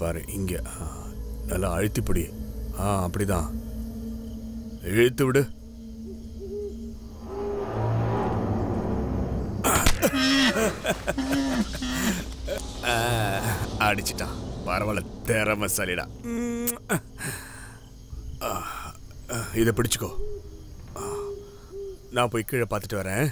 பாரு இங்கே. நல்லா அழுத்திப்படி. ஆ அப்படிதான். இழுத்து விடு. அடிச்சிட்டான். பரவாயில்ல திறமசாலிடா இதை பிடிச்சிக்கோ. நான் போய் கீழே பார்த்துட்டு வரேன்.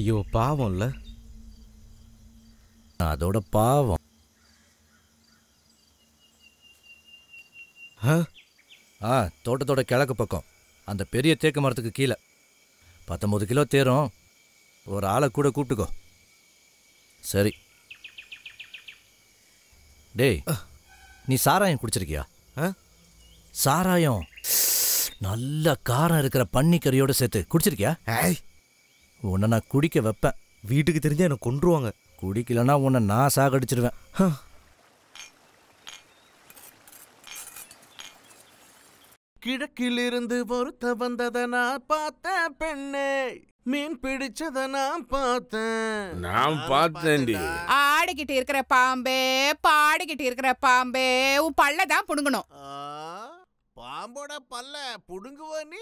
ஐயோ பாவம்ல. அதோட பாவம். ஆ? ஆ தோட்டத்தோட கிழக்கு பக்கம். அந்த பெரிய தேக்கு மரத்துக்கு கீழே. பத்தொம்பது கிலோ தேரும். ஒரு ஆளை கூட கூப்பிட்டுக்கோ. சரி. டேய் நீ சாராயம் குடிச்சிருக்கியா? சாராயம். நல்ல காரம் இருக்கிற பன்னிக்கறியோட சேர்த்து. குடிச்சிருக்கியா? ஏய் உன்னை நான் குடிக்க வைப்பேன். வீட்டுக்கு தெரிஞ்சா என்னை கொன்றுவாங்க. குடிக்கலன்னா உன்னை நான் சாகடிச்சிருவேன். கிழக்கிலிருந்து பொறுத்த வந்தத நான் பார்த்தேன் பெண்ணே. மீன் பிடிச்சத நான் பார்த்தேன். நான் பார்த்தேன்டி. ஆடிக்கிட்டு இருக்கிற பாம்பே பாடிக்கிட்டு இருக்கிற பாம்பே உன் பல்ல தான் புடுங்கணும். பாம்போட பல்ல புடுங்குவ நீ.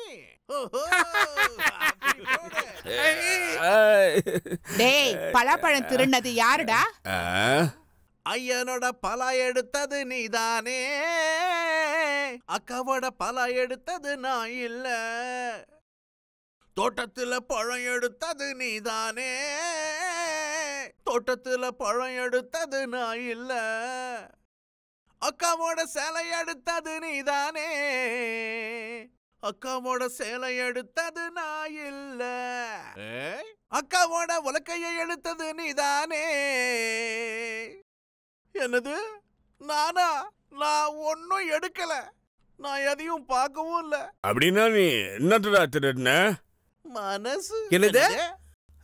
டேய் பலாப்பழம் திருநது யாருடா? ஐயனோட பலா எடுத்தது நீதானே. அக்காவோட பலா எடுத்தது நான் இல்ல. தோட்டத்துல பழம் எடுத்தது நீதானே. தோட்டத்துல பழம் எடுத்தது நான் இல்ல. அக்காவோட சேலை எடுத்தது நீதானே. அக்காவோட சேலை எடுத்தது நான் இல்ல. ஏய், அக்காவோட உலக்கையை எடுத்தது நீதானே. என்னது? நானா? நான் ஒன்னும் எடுக்கல. நான் எதையும் பார்க்கவும் இல்ல. அப்படின்னா நீ என்னத்துடா திருடின? மனசு. என்னது?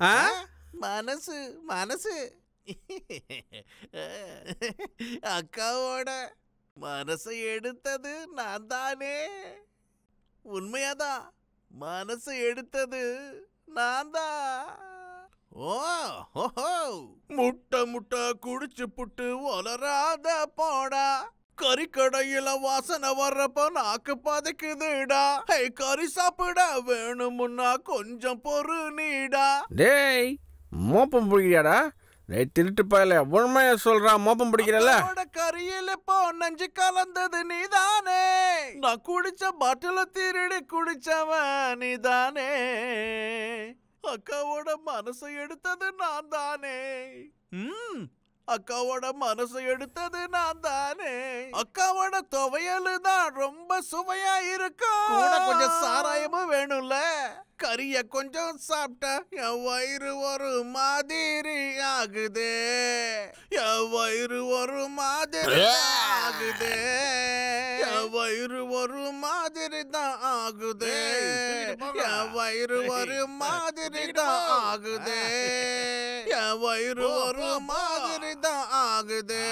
ஆ? மனசு மனசு. அக்காவோட மனசை எடுத்தது நான் தானே உண்மையாதான் மனசு எடுத்தது நான் தான் ஓ ஹோஹோ முட்டை முட்டை குடிச்சு புட்டு ஒலராத போடா. கறிக்கடையில வாசனை வர்றப்ப நாக்கு பதைக்குதுடா. ஹே கறி சாப்பிட வேணுமுன்னா கொஞ்சம் பொறு நீடா. டேய் மோப்பம் பிடிக்கிறியாடா? டேய் திருட்டு பயல உண்மைய சொல்றான் மோப்பம் பிடிக்கிறல்ல? அக்காவோட போ நஞ்சு கலந்தது நீதானே. நான் குடிச்ச பாட்டில திருடி குடிச்சவன் நீதானே. அக்காவோட மனசை எடுத்தது நான் தானே ம். அக்காவோட மனசை எடுத்தது நான் தானே. அக்காவோட துவையலு தான் ரொம்ப சுவையா இருக்கும் கூட கொஞ்சம் சாராயமும் வேணும்ல? கறிய கொஞ்சம் சாப்பிட்டா என் வயிறு ஒரு மாதிரி ஆகுதே. என் வயிறு ஒரு மாதிரி தான் ஆகுதே. என் வயிறு ஒரு மாதிரி தான் ஆகுதே. என் வயிறு ஒரு மாதிரி தான் ஆகுதே. என் வயிறு மாதிரி தான் ஆகுதே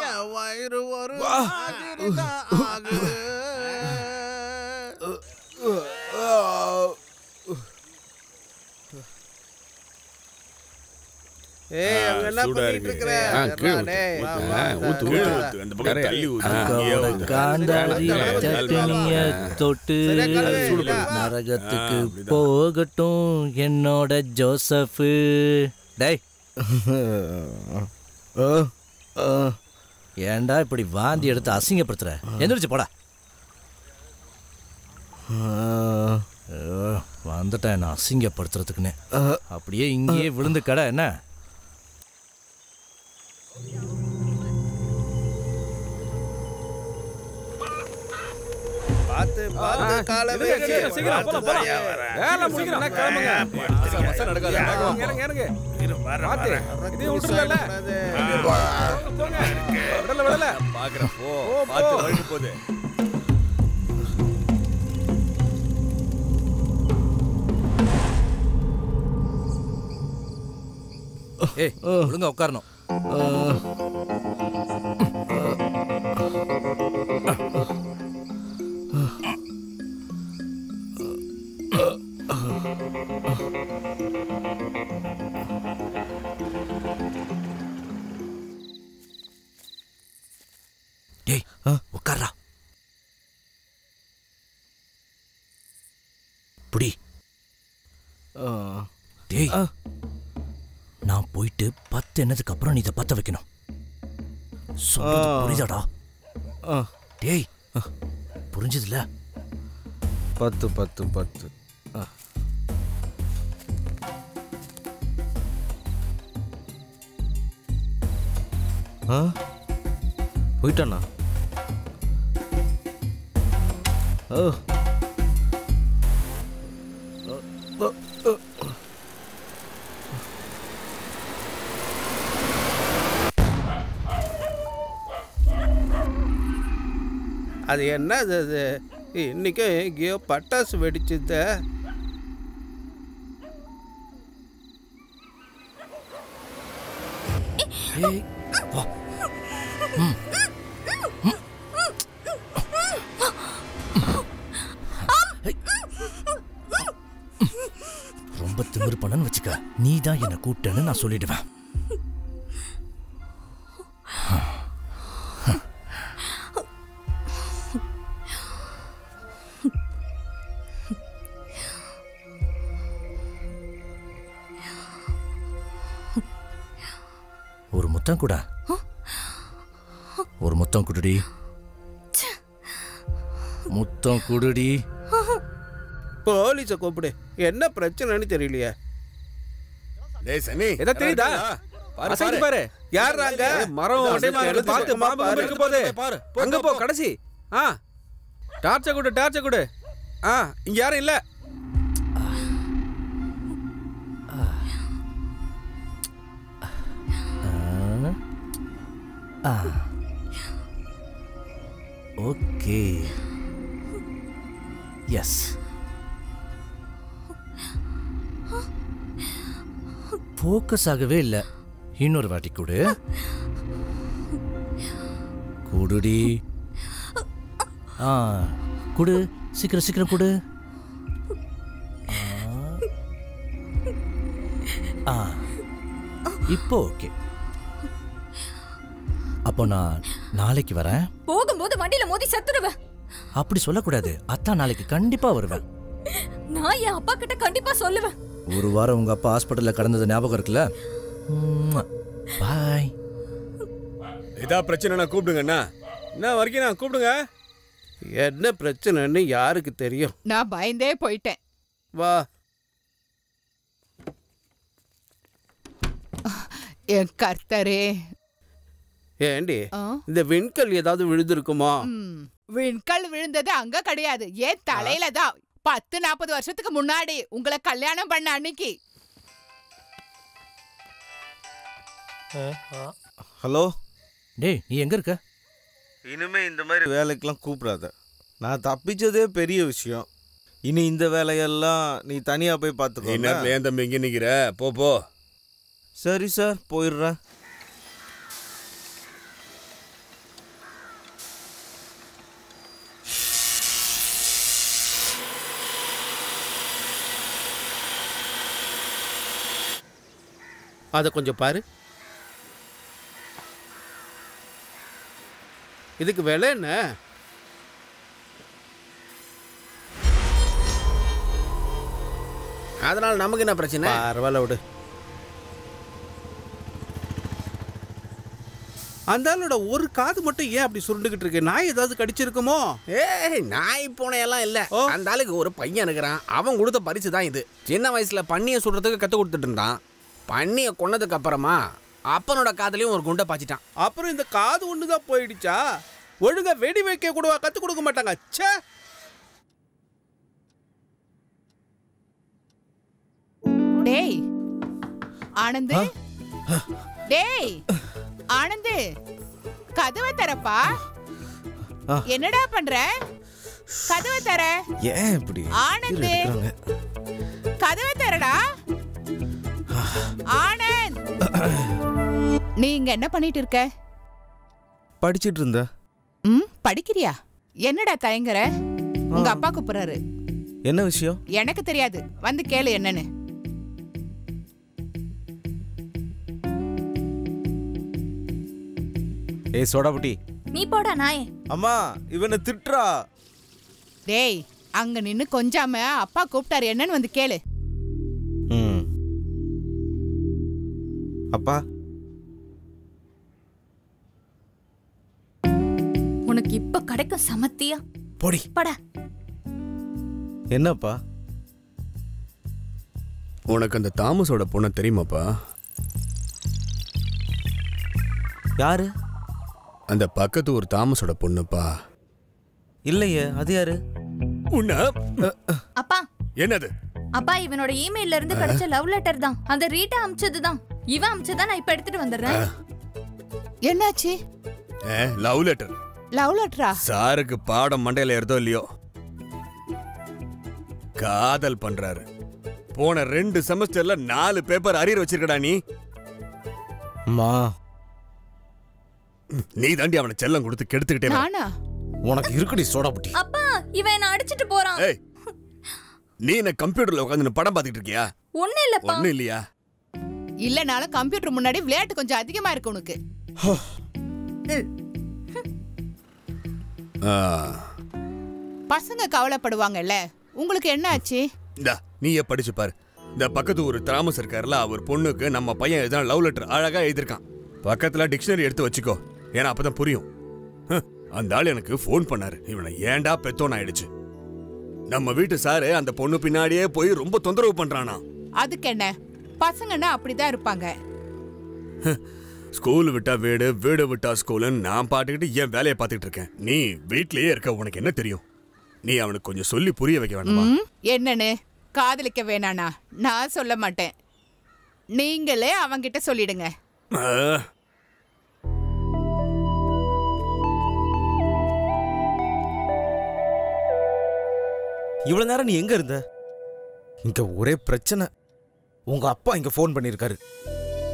என் வயிறு ஒரு மாதிரிதான் ஆகுது. ஏய் அங்க என்ன சூடா பண்ணிட்டு இருக்கு. இருக்கிற ஆ, கீழே எல்லாம் ஊத்து. டேய், வா, வா, ஆ, இந்த- ஊத்து, ஊத்து, ஊத்து. அந்த பக்கம் தள்ளி ஊத்து. இங்கேயே அக்காவோட ஊத்து. காந்தாரி மேல, மேல, மேல, சட்னிய மேல. தொட்டு. நரகத்துக்கு. போகட்டும் என்னோட ஜோசப் டேய் ஏன்டா இப்படி வாந்தி எடுத்து அசிங்கப்படுத்துற? எந்திரிச்சு போடா. வந்துட்டேன் நான் அசிங்கப்படுத்துறதுக்குன்னு. அப்படியே இங்கேயே விழுந்து கடை என்ன? பார்த்து பார்த்து காலை. சீக்கிரம் போலாம், போலாம். வேலை முடிக்கிறேன் கிளம்புங்க. இறங்க. இறங்க விடல விடல. பாக்குறேன் போ. போ, பார்த்து போகுது. ஏய் ஒழுங்கா உட்காரணும். டேய் உட்கார்றா புடி. டேய். நான் போயிட்டு பத்து என்னதுக்கு அப்புறம் நீ இதை பத்த வைக்கணும். புரியுதாடா. டேய் புரிஞ்சதுல பத்து பத்து பத்து. ஆ. ஓ அது என்னது அது? இன்னைக்கும் எங்கேயோ பட்டாசு வெடிச்சுத. ஏய் நீ தான் என்னை கூப்பிட்டேன்னு நான் சொல்லிடுவேன். ஒரு முத்தம் கூட. ஒரு முத்தம் குடுடி. முத்தம் குடுடி. போலீஸை கூப்பிடு. என்ன பிரச்சனைன்னு தெரியலையே. டேய் சனி எதா தெரியுதா? பாரு, பாரு. பாரு. யாராங்க மரம் பார்த்து பாம்பு. இருக்கு போதே பாரு. அங்க போ கடைசி. ஆ டார்ச்ச கொடு டார்ச்ச கொடு. ஆ இங்க யாரும் இல்ல. ஆ ஓகே எஸ் ஃபோக்கஸ் ஆகவே இல்லை. இன்னொரு வாட்டி கொடு. குடுடி. ஆ குடு. சீக்கிரம் சீக்கிரம் குடு. ஆ. ஆ இப்போ ஓகே. அப்போ நான் நாளைக்கு வரேன். போகும்போது வண்டியில மோதி செத்துருவேன். அப்படி சொல்லக்கூடாது. அத்தா நாளைக்கு கண்டிப்பா வருவேன். நான் என் அப்பா கிட்ட கண்டிப்பா சொல்லுவேன். ஒரு வாரம் உங்க அப்பா ஹாஸ்பிட்டல்ல கடந்தது ஞாபகம் இருக்குல்ல? பாய். இதா பிரச்சனைனா கூப்பிடுங்கண்ணா என்ன வரைக்கும் நான் கூப்பிடுங்க. என்ன பிரச்சனைன்னு யாருக்கு தெரியும்? நான் பயந்தே போயிட்டேன். வா. என் கர்த்தரே. ஏண்டி? இந்த விண்கல் ஏதாவது விழுந்திருக்குமா. விண்கல் விழுந்தது அங்க கிடையாது. ஏன் தலையில தான். பத்து நாற்பது வருஷத்துக்கு முன்னாடி உங்களை கல்யாணம் பண்ண அன்னைக்கு. ஹலோ? டேய் நீ எங்க இருக்க? இனிமே இந்த மாதிரி வேலைக்கெல்லாம் கூப்பிடாத. நான் தப்பிச்சதே பெரிய விஷயம். இனி இந்த வேலையெல்லாம் நீ தனியா போய் பார்த்துக்கோ நேரத்தில் ஏன் தம்பி இங்கே நிற்கிற போ போ. சரி சார் போயிடுறேன். அதை கொஞ்சம் பாரு. இதுக்கு விலை என்ன? அதனால நமக்கு என்ன பிரச்சனை? பரவாயில்ல விடு. அந்த ஆளோட ஒரு காது மட்டும் ஏன் அப்படி சுருண்டுகிட்டு இருக்கு? நாய் ஏதாவது கடிச்சிருக்குமோ? ஏய் நாய் பூனையெல்லாம் இல்ல. அந்த ஆளுக்கு ஒரு பையன் இருக்கிறான். அவன் கொடுத்த பரிசு தான் இது. சின்ன வயசுல பன்னியை சுடுறதுக்கு கத்து கொடுத்துட்டு இருந்தான். பன்னியை கொன்னதுக்கு அப்புறமா அப்பனோட காதுலயும் ஒரு குண்டை பாய்ச்சிட்டான். அப்புறம் இந்த காது ஒன்று தான் போயிடுச்சா? ஒழுங்கா வெடி வைக்க கூட கத்து கொடுக்க மாட்டாங்க. ச்சே! டேய் ஆனந்து. டேய் ஆனந்து. கதவை தரப்பா. என்னடா பண்ற? கதவை தர. ஏன் இப்படி ஆனந்து? கதவை தரடா. ஆனந்த்! நீ இங்க என்ன பண்ணிட்டு இருக்க? படிச்சிட்டு இருந்த ம் படிக்கிறியா? என்னடா தயங்குற? உங்க அப்பா கூப்பிடுறாரு. என்ன விஷயம்? எனக்கு தெரியாது. வந்து கேளு என்னன்னு. ஏய் சோடாபுட்டி நீ போடா நாயே. அம்மா இவனை திட்டுறா. டேய் அங்க நின்னு கொஞ்சாம அப்பா கூப்பிட்டாரு என்னன்னு வந்து கேளு. அப்பா. உனக்கு இப்ப கிடைக்கும் சமத்தியா? போடி. படா. என்னப்பா? உனக்கு அந்த தாமஸோட பொண்ணை தெரியுமாப்பா? யாரு? அந்த பக்கத்து ஒரு தாமஸோட பொண்ணுப்பா. இல்லையே அது யாரு? உன்ன அப்பா. என்னது? அப்பா இவனோட இமெயில்ல இருந்து கிடைச்ச லவ் லெட்டர் தான். அந்த ரீட்டா அமிச்சதுதான் இவன் அமிச்சதா நான் இப்ப எடுத்துட்டு வந்துடுறேன். என்னாச்சு? லவ் லெட்டர் லவ் லெட்டரா சாருக்கு பாடம் மண்டையில ஏறுதோ இல்லையோ? காதல் பண்றாரு. போன ரெண்டு செமஸ்டர்ல நாலு பேப்பர் அரியர் வச்சிருக்கடா நீ. அம்மா நீ தாண்டி அவனை செல்லம் கொடுத்து கெடுத்துக்கிட்டே உனக்கு இருக்குடி சோடாபுட்டி அப்பா இவன் என்ன அடிச்சிட்டு போறான். ஏய் நீ என்ன கம்ப்யூட்டர்ல உட்காந்து படம் பார்த்துட்டு இருக்கியா? ஒண்ணு இல்லப்பா. ஒண்ணும் இல்லையா? இல்லனாலும் கம்ப்யூட்டர் முன்னாடி விளையாட்டு கொஞ்சம் அதிகமா இருக்கு உனக்கு. ஆ, பசங்க கவலைப்படுவாங்கல்ல. உங்களுக்கு என்ன ஆச்சு? இந்தா நீயே படிச்சு பாரு. இந்த பக்கத்து ஒரு தாமஸ் இருக்காருல அவர் பொண்ணுக்கு நம்ம பையன் எதாவது லவ் லெட்டர் அழகா எழுதியிருக்கான். பக்கத்துல டிக்ஷனரி எடுத்து வச்சுக்கோ. ஏன்னா அப்பதான் புரியும். அந்த ஆள் எனக்கு ஃபோன் பண்ணாரு. இவனை ஏன்டா பெத்தோன்னு ஆயிடுச்சு. நம்ம வீட்டு சாரு அந்த பொண்ணு பின்னாடியே போய் ரொம்ப தொந்தரவு பண்றானா. அதுக்கு என்ன? பசங்கன்னா அப்படிதான் இருப்பாங்க. ஸ்கூல் விட்டா வீடு வீடு விட்டா ஸ்கூலுன்னு நான் பாட்டுக்கிட்டு என் வேலையை பார்த்துக்கிட்டு இருக்கேன். நீ வீட்லயே இருக்க உனக்கு என்ன தெரியும்? நீ அவனுக்கு கொஞ்சம் சொல்லி புரிய வைக்க வேண்டாமா? என்னன்னு? காதலிக்க வேணானா நான் சொல்ல மாட்டேன். நீங்களே அவங்கிட்ட சொல்லிடுங்க. ஆ, இவ்வளவு நேரம் நீ எங்க இருந்த? இங்க ஒரே பிரச்சனை. உங்க அப்பா இங்க ஃபோன் பண்ணிருக்காரு.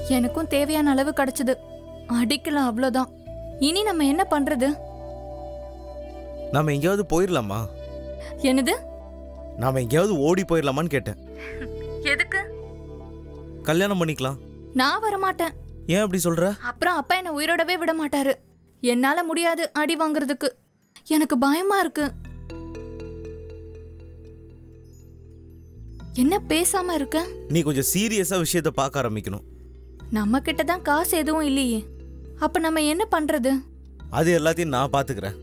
எனக்கும் தேவையான அளவு கிடைச்சது. அடிக்கலாம் அவ்வளவுதான். இனி நம்ம என்ன பண்றது? நாம எங்கேயாவது போயிடலாமா என்னது? நாம எங்கேயாவது ஓடி போயிடலாமான்னு கேட்டேன். எதுக்கு? கல்யாணம் பண்ணிக்கலாம். நான் வரமாட்டேன். ஏன் அப்படி சொல்ற? அப்புறம் அப்பா என்ன உயிரோடவே விட மாட்டாரு. என்னால முடியாது அடி வாங்குறதுக்கு. எனக்கு பயமா இருக்கு. என்ன பேசாம இருக்க? நீ கொஞ்சம் சீரியஸா விஷயத்த பார்க்க ஆரம்பிக்கணும். நம்ம கிட்ட தான் காசு எதுவும் இல்லையே. அப்ப நம்ம என்ன பண்றது? அது எல்லாத்தையும் நான் பாத்துக்கிறேன்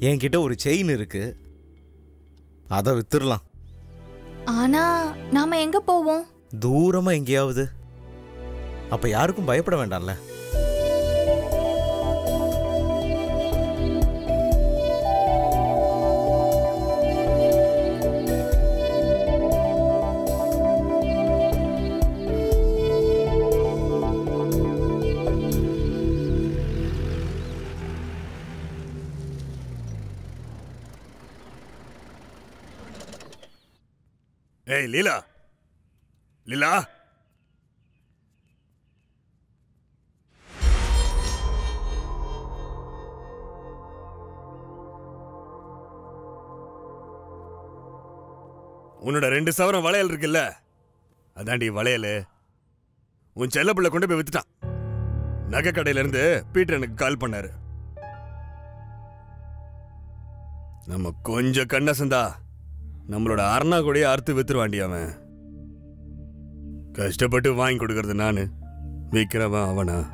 என்கிட்ட ஒரு செயின் இருக்கு. அதை வித்துடலாம். ஆனா நாம எங்க போவோம்? தூரமா எங்கேயாவது. அப்ப யாருக்கும் பயப்பட வேண்டாம்ல. ஏய் லீலா. லீலா. உன்னோட ரெண்டு சவரம் வளையல் இருக்குல்ல? அதாண்டி வளையல். உன் செல்ல பிள்ளை கொண்டு போய் வித்துட்டான். நகை கடையில இருந்து பீட்டர் எனக்கு கால் பண்ணாரு. நம்ம கொஞ்சம் கண்ணசந்தா நம்மளோட அர்ணா கூடயே அறுத்து வித்துருவாண்டி அவன். கஷ்டப்பட்டு வாங்கி கொடுக்கறது நான். விற்கிறவன் அவனா?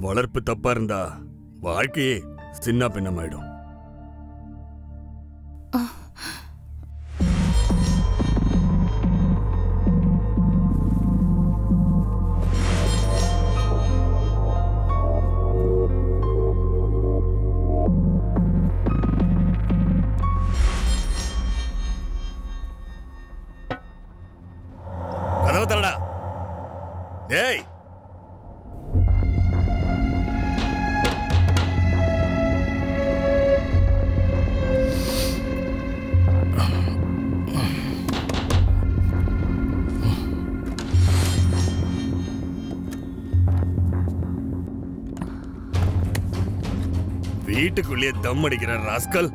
வளர்ப்பு தப்பா இருந்தா வாழ்க்கையே சின்ன பின்னமாயிடும். தம் அடிக்கிற ராஸ்கல்.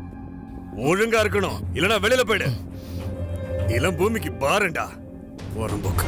ஒழுங்கா இருக்கணும். இல்லனா வெளியில போயிடு. இளம் பூமிக்கு பாருண்டா. போக்கு.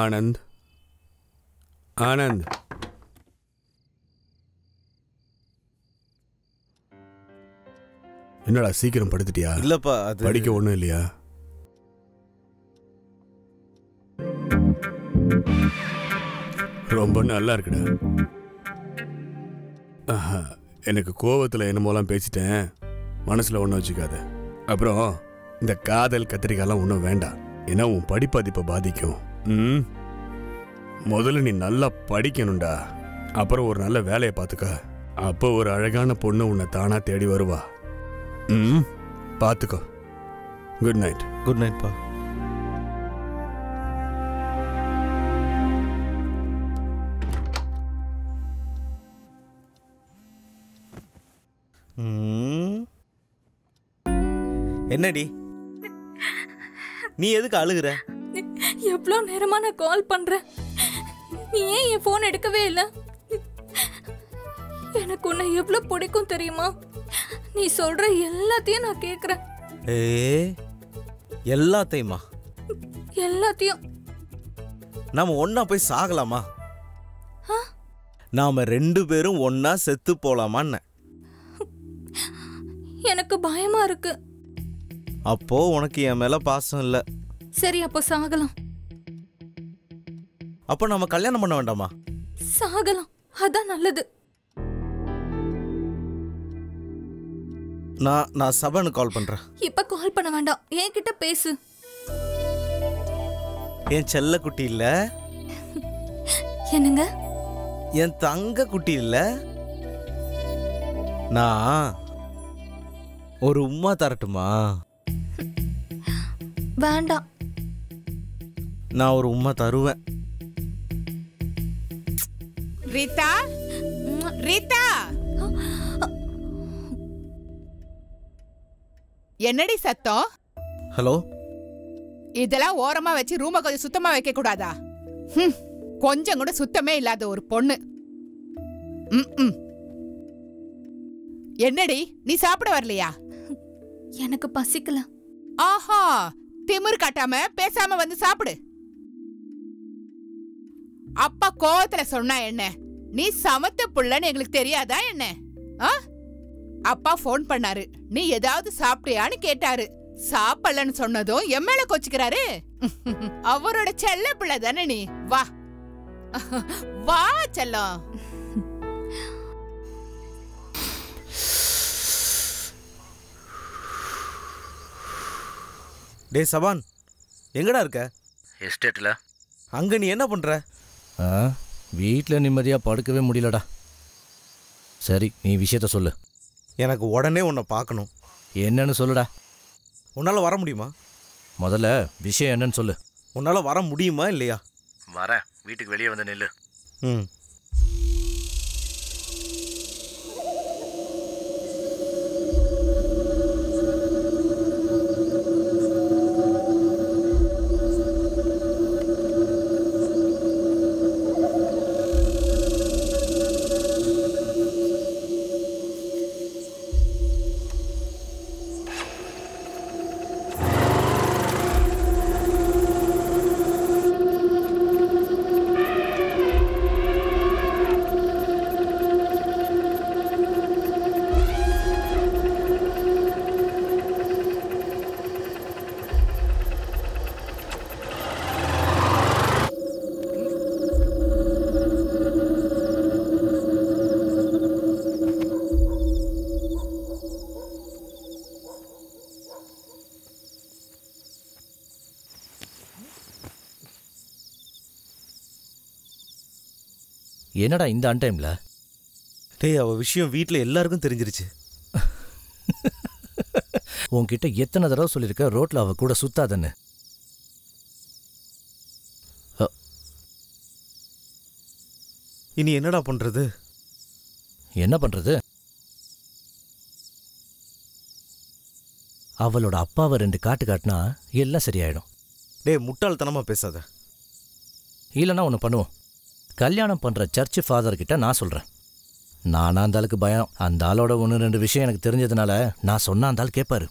ஆனந்த். ஆனந்த். என்னடா சீக்கிரம் படுத்துட்டியா? இல்லப்பா அது படிக்க ஒண்ணும் இல்லையா? ரொம்ப நல்லா இருக்குடா. ஆஹா, எனக்கு கோவத்துல என்னமோலாம் பேசிட்டேன். மனசுல ஒன்றும் வச்சுக்காத. அப்புறம் இந்த காதல் கத்திரிக்காய்லாம் ஒன்றும் வேண்டாம். ஏன்னா உன் படிப்பதிப்பை பாதிக்கும். ம். முதல்ல நீ நல்லா படிக்கணும்டா. அப்புறம் ஒரு நல்ல வேலையை பார்த்துக்க. அப்போ ஒரு அழகான பொண்ணு உன்னை தானா தேடி வருவா. ம். பார்த்துக்கோ. குட் நைட் குட் நைட்ப்பா ம். என்னடி? நீ எதுக்கு அழுகுற? எவ்வளோ நேரமா நான் கால் பண்றேன்? நீ ஏன் என் ஃபோன் எடுக்கவே இல்லை? எனக்கு உன்னை எவ்வளோ பிடிக்கும் தெரியுமா? நீ சொல்ற எல்லாத்தையும் நான் கேட்குறேன் ஏ எல்லாத்தையுமா? எல்லாத்தையும். நாம ஒண்ணா போய் சாகலாமா? நாம ரெண்டு பேரும் ஒண்ணா செத்து போலாமான்னு. எனக்கு பயமா இருக்கு. அப்போ உனக்கு என் மேல பாசம் இல்ல. சரி அப்போ சாகலாம். அப்போ நாம கல்யாணம் பண்ண வேண்டாமா? சாகலாம். அதான் நல்லது. நான் நான் சபனுக்கு கால் பண்றேன். இப்ப கால் பண்ண வேண்டாம். என்கிட்ட பேசு. என் செல்ல குட்டி இல்ல? என்னங்க? என் தங்க குட்டி இல்ல? நான் ஒரு உம்மா தரட்டுமா? வேண்டாம். நான் ஒரு உம்மா தருவேன். ரீதா? ரீதா? என்னடி சத்தம்? ஹலோ? இதெல்லாம் ஓரமா வச்சு ரூமை கொஞ்சம் சுத்தமா வைக்க கூடாதா? ஹம், கொஞ்சம் கூட சுத்தமே இல்லாத ஒரு பொண்ணு. என்னடி நீ சாப்பிட வரலையா? எனக்கு பசிக்கல. ஆஹா திமிர் காட்டாம பேசாம வந்து சாப்பிடு. அப்பா கோவத்துல சொன்னா என்ன? நீ சமத்த புள்ளன்னு எங்களுக்கு தெரியாதா என்ன? ஆ? அப்பா ஃபோன் பண்ணாரு. நீ ஏதாவது சாப்பிட்டியான்னு கேட்டாரு. சாப்பிடலன்னு சொன்னதும் என் மேல கொச்சுக்கிறாரு. அவரோட செல்ல பிள்ளை தானே நீ. வா. வா செல்லம். டேய் சபான் எங்கடா இருக்க? எஸ்டேட்டில் அங்க நீ என்ன பண்ற? ஆ? வீட்டில் நிம்மதியாக படுக்கவே முடியலடா. சரி நீ விஷயத்த சொல்லு. எனக்கு உடனே உன்னை பார்க்கணும். என்னன்னு சொல்லுடா. உன்னால வர முடியுமா? முதல்ல விஷயம் என்னன்னு சொல்லு. உன்னால வர முடியுமா இல்லையா? வரேன். வீட்டுக்கு வெளியே வந்து நில்லு. ம். என்னடா இந்த அன்டைமில் டேய் அவ விஷயம் வீட்டில் எல்லாருக்கும் தெரிஞ்சிருச்சு. உன்கிட்ட எத்தனை தடவை சொல்லியிருக்க ரோட்டில் அவ கூட சுத்தாதன்னு? இனி என்னடா பண்றது? என்ன பண்ணுறது அவளோட அப்பாவை ரெண்டு காட்டு காட்டினா எல்லாம் சரியாயிடும். டேய் முட்டாள்தனமா பேசாத. இல்லைன்னா ஒன்று பண்ணுவோம். கல்யாணம் பண்ணுற சர்ச் ஃபாதர் கிட்ட நான் சொல்கிறேன் நானா அந்த ஆளுக்கு பயம். அந்த ஆளோட ஒன்று ரெண்டு விஷயம் எனக்கு தெரிஞ்சதுனால நான் சொன்ன அந்த ஆள் கேட்பாரு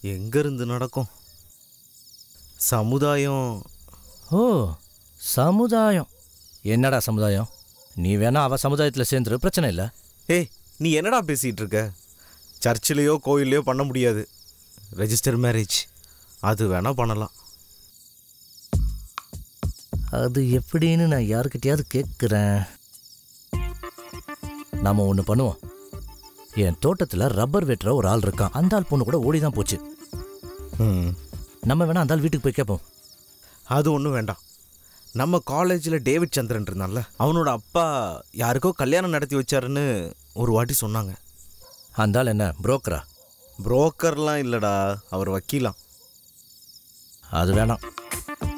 எங்க இருந்து நடக்கும்? சமுதாயம். ஓ சமுதாயம். என்னடா சமுதாயம்? நீ வேணா அவ சமுதாயத்தில் சேர்ந்துரு பிரச்சனை இல்லை. ஏய் நீ என்னடா பேசிட்டு இருக்க சர்ச்சிலேயோ கோயில்லையோ பண்ண முடியாது. ரெஜிஸ்டர் மேரேஜ் அது வேணா பண்ணலாம். அது எப்படின்னு நான் யாருக்கிட்டையாவது கேட்குறேன் நாம ஒன்று பண்ணுவோம். என் தோட்டத்தில் ரப்பர் வெட்டுற ஒரு ஆள் இருக்கான். அந்த ஆள் பொண்ணு கூட ஓடி தான் போச்சு நம்ம வேணா அந்த ஆள் வீட்டுக்கு போய் கேட்போம் அது ஒன்றும் வேண்டாம். நம்ம காலேஜில் டேவிட் சந்திரன் இருந்தான்ல அவனோட அப்பா யாருக்கோ கல்யாணம் நடத்தி வச்சாருன்னு ஒரு வாட்டி சொன்னாங்க. அந்த ஆள் என்ன புரோக்கரா? புரோக்கர்லாம் இல்லைடா அவர் வக்கீலாம். அது வேணாம்.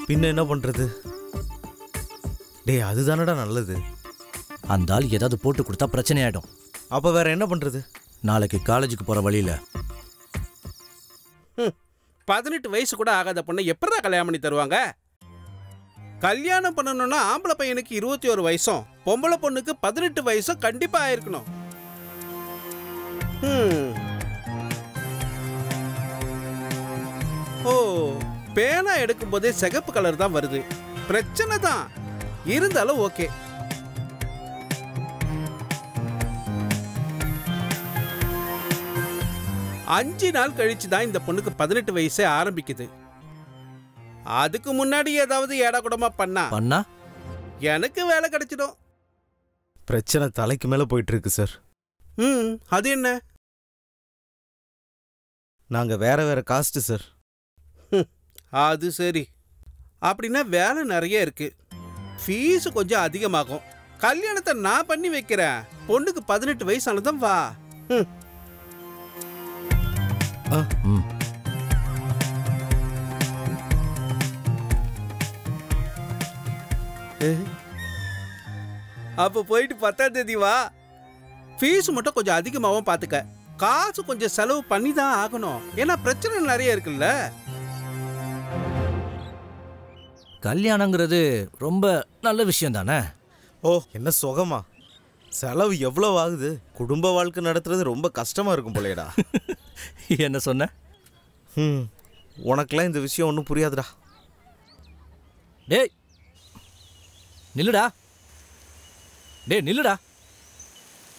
பின்ன என்ன பண்ணுறது டேய் அதுதானடா நல்லது. அந்த ஆள் ஏதாவது போட்டு கொடுத்தா பிரச்சனை ஆயிடும் அப்போ வேற என்ன பண்ணுறது நாளைக்கு காலேஜுக்கு போகிற வழியில். பதினெட்டு வயசு கூட ஆகாத பொண்ணை எப்படா கல்யாணம் பண்ணி தருவாங்க? கல்யாணம் பண்ணணும்னா ஆம்பளை பையனுக்கு இருபத்தி ஒரு வயசும் பொம்பளை பொண்ணுக்கு பதினெட்டு வயசும் கண்டிப்பா ஆயிருக்கணும். ஓ பேனா எடுக்கும் போதே சிகப்பு கலர் தான் வருது. பிரச்சனை தான். இருந்தாலும் ஓகே. அஞ்சு நாள் கழிச்சு தான் இந்த பொண்ணுக்கு பதினெட்டு வயசே ஆரம்பிக்குது. அதுக்கு முன்னாடி ஏதாவது ஏடா கூடமா பண்ணா? பண்ணா? எனக்கு வேலை கிடைச்சிடும். பிரச்சனை தலைக்கு மேலே போயிட்டு இருக்கு சார். ம் அது என்ன? நாங்கள் வேற வேற காஸ்ட் சார். அது சரி. அப்படின்னா வேலை நிறைய இருக்கு. ஃபீஸ் கொஞ்சம் அதிகமாகும். கல்யாணத்தை நான் பண்ணி வைக்கிறேன். பொண்ணுக்கு பதினெட்டு வயசானதும் வா. அப்போ போயிட்டு பத்தாம் தேதி வா. ஃபீஸ் மட்டும் கொஞ்சம் அதிகமாகவும் பார்த்துக்க காசு கொஞ்சம் செலவு பண்ணி தான் ஆகணும். ஏன்னா பிரச்சனை நிறைய இருக்குல்ல. கல்யாணங்கிறது ரொம்ப நல்ல விஷயம் தானே ஓ என்ன சுகமா? செலவு எவ்வளோ ஆகுது? குடும்ப வாழ்க்கை நடத்துறது ரொம்ப கஷ்டமா இருக்கும் போலேடா என்ன சொன்ன? ம் உனக்கெல்லாம் இந்த விஷயம் ஒன்றும் புரியாதுடா. டேய் நில்லுடா. டேய் நில்லுடா.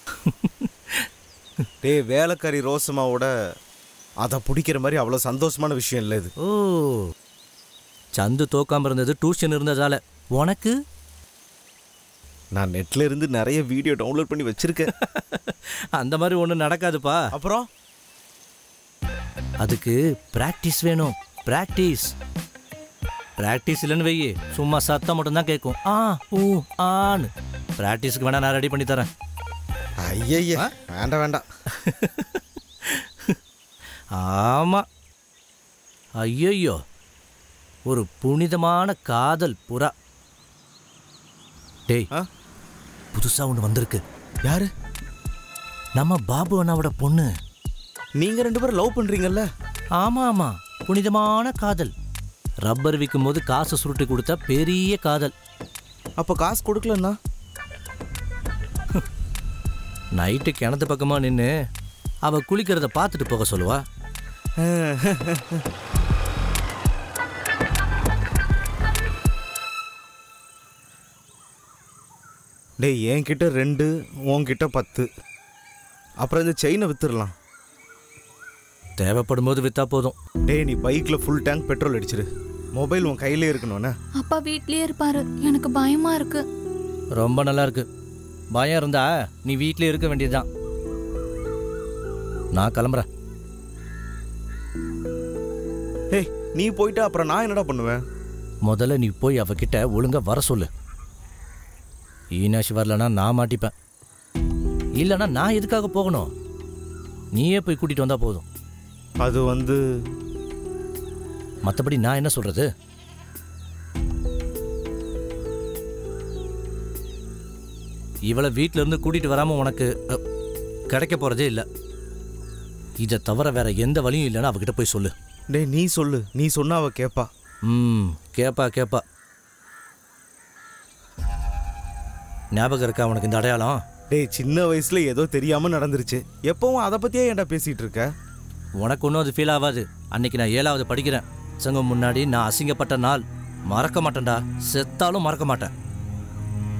டேய் வேலைக்காரி ரோசமாவோட அதை பிடிக்கிற மாதிரி அவ்வளோ சந்தோஷமான விஷயம் இல்லை இது. ஓ சந்து தோக்காம இருந்தது டியூஷன் இருந்ததால. உனக்கு? நான் நெட்ல இருந்து நிறைய வீடியோ டவுன்லோட் பண்ணி வச்சிருக்கேன். அந்த மாதிரி ஒன்றும் நடக்காதுப்பா. அப்புறம்? அதுக்கு பிராக்டிஸ் வேணும். பிராக்டிஸ் பிராக்டிஸ் இல்லைன்னு வெயி சும்மா சத்தம் மட்டும்தான் கேட்கும். ஆ ஊ ஆன்னு. பிராக்டிஸ்க்கு வேணா நான் ரெடி பண்ணி தரேன். ஐயய்ய வேண்டாம் வேண்டாம். ஆமா. ஐயையோ. ஒரு புனிதமான காதல் புறா. டேய் ஆ? புதுசா ஒன்று வந்திருக்கு. யாரு? நம்ம பாபு அண்ணாவோட பொண்ணு. நீங்க ரெண்டு பேரும் லவ் பண்றீங்கல்ல? ஆமா ஆமா. புனிதமான காதல். ரப்பர் விற்கும் போது காசு சுருட்டி கொடுத்த பெரிய காதல். அப்போ காசு கொடுக்கலன்னா? நைட்டு கிணத்து பக்கமா நின்று அவ குளிக்கிறத பார்த்துட்டு போக சொல்லுவா. டேய் என்கிட்ட ரெண்டு உன்கிட்ட பத்து. அப்புறம் இந்த செயினை வித்துடலாம். தேவைப்படும் போது வித்தா போதும். டேய் நீ பைக்கில் ஃபுல் டேங்க் பெட்ரோல் அடிச்சிரு. மொபைல் உன் கையிலே இருக்கணும்ண்ணே அப்பா வீட்லயே இருப்பாரு. எனக்கு பயமா இருக்கு. ரொம்ப நல்லா இருக்கு. பயம் இருந்தா நீ வீட்டிலே இருக்க வேண்டியதுதான். நான் கிளம்புறேன். டேய் நீ போயிட்டா அப்புறம் நான் என்னடா பண்ணுவேன்? முதல்ல நீ போய் அவகிட்ட ஒழுங்கா வர சொல்லு. ஈனாஷ் வரலனா நான் மாட்டிப்பேன். இல்லைன்னா நான் எதுக்காக போகணும்? நீயே போய் கூட்டிட்டு வந்தா போதும். அது வந்து மற்றபடி நான் என்ன சொல்றது? இவளை வீட்ல இருந்து கூட்டிட்டு வராம உனக்கு கிடைக்க போறதே இல்லை. இதை தவிர வேற எந்த வழியும் இல்லைன்னா அவகிட்ட போய் சொல்லு. டேய் நீ சொல்லு. நீ சொன்னா அவ கேப்பா. ம் கேப்பா கேப்பா. ஞாபகம் இருக்கா உனக்கு இந்த அடையாளம்? டேய் சின்ன வயசுல ஏதோ தெரியாம நடந்துருச்சு. எப்பவும் அதை பத்தியே ஏன்டா பேசிட்டு இருக்க? உனக்கு ஒன்றும் அது ஃபீல் ஆகாது. அன்னைக்கு நான் ஏழாவது படிக்கிறேன். சங்கம் முன்னாடி நான் அசிங்கப்பட்ட நாள். மறக்க மாட்டேன்டா. செத்தாலும் மறக்க மாட்டேன்.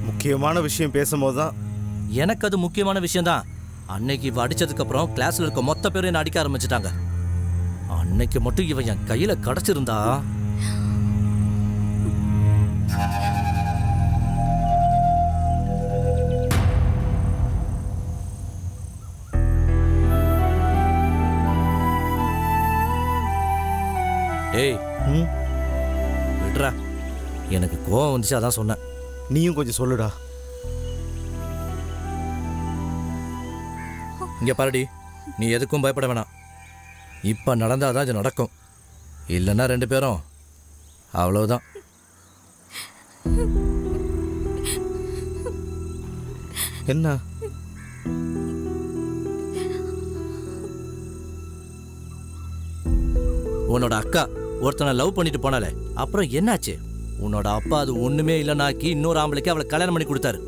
முக்கியமான விஷயம் பேசும்போது தான். எனக்கு அது முக்கியமான விஷயம்தான். அன்னைக்கு இவ அடிச்சதுக்கு அப்புறம் கிளாஸ்ல இருக்க மொத்த பேரும் என்ன அடிக்க ஆரம்பிச்சிட்டாங்க. அன்னைக்கு மட்டும் இவன் என் கையில கிடைச்சிருந்தா? டேய் ம், விட்றா. எனக்கு கோவம் வந்துச்சு அதான் சொன்னேன். நீயும் கொஞ்சம் சொல்லுடா. இங்க பாருடி நீ எதுக்கும் பயப்பட வேணாம். இப்ப நடந்தாதான் இது நடக்கும். இல்லைன்னா ரெண்டு பேரும் அவ்வளவுதான். என்ன? உன்னோட அக்கா. ஒருத்தனை லவ் பண்ணிட்டு போனாலே அப்புறம் என்னாச்சு? உன்னோட அப்பா அது ஒண்ணுமே இல்லைனாக்கி இன்னொரு ஆம்பளைக்கு அவளை கல்யாணம் பண்ணி கொடுத்தாரு.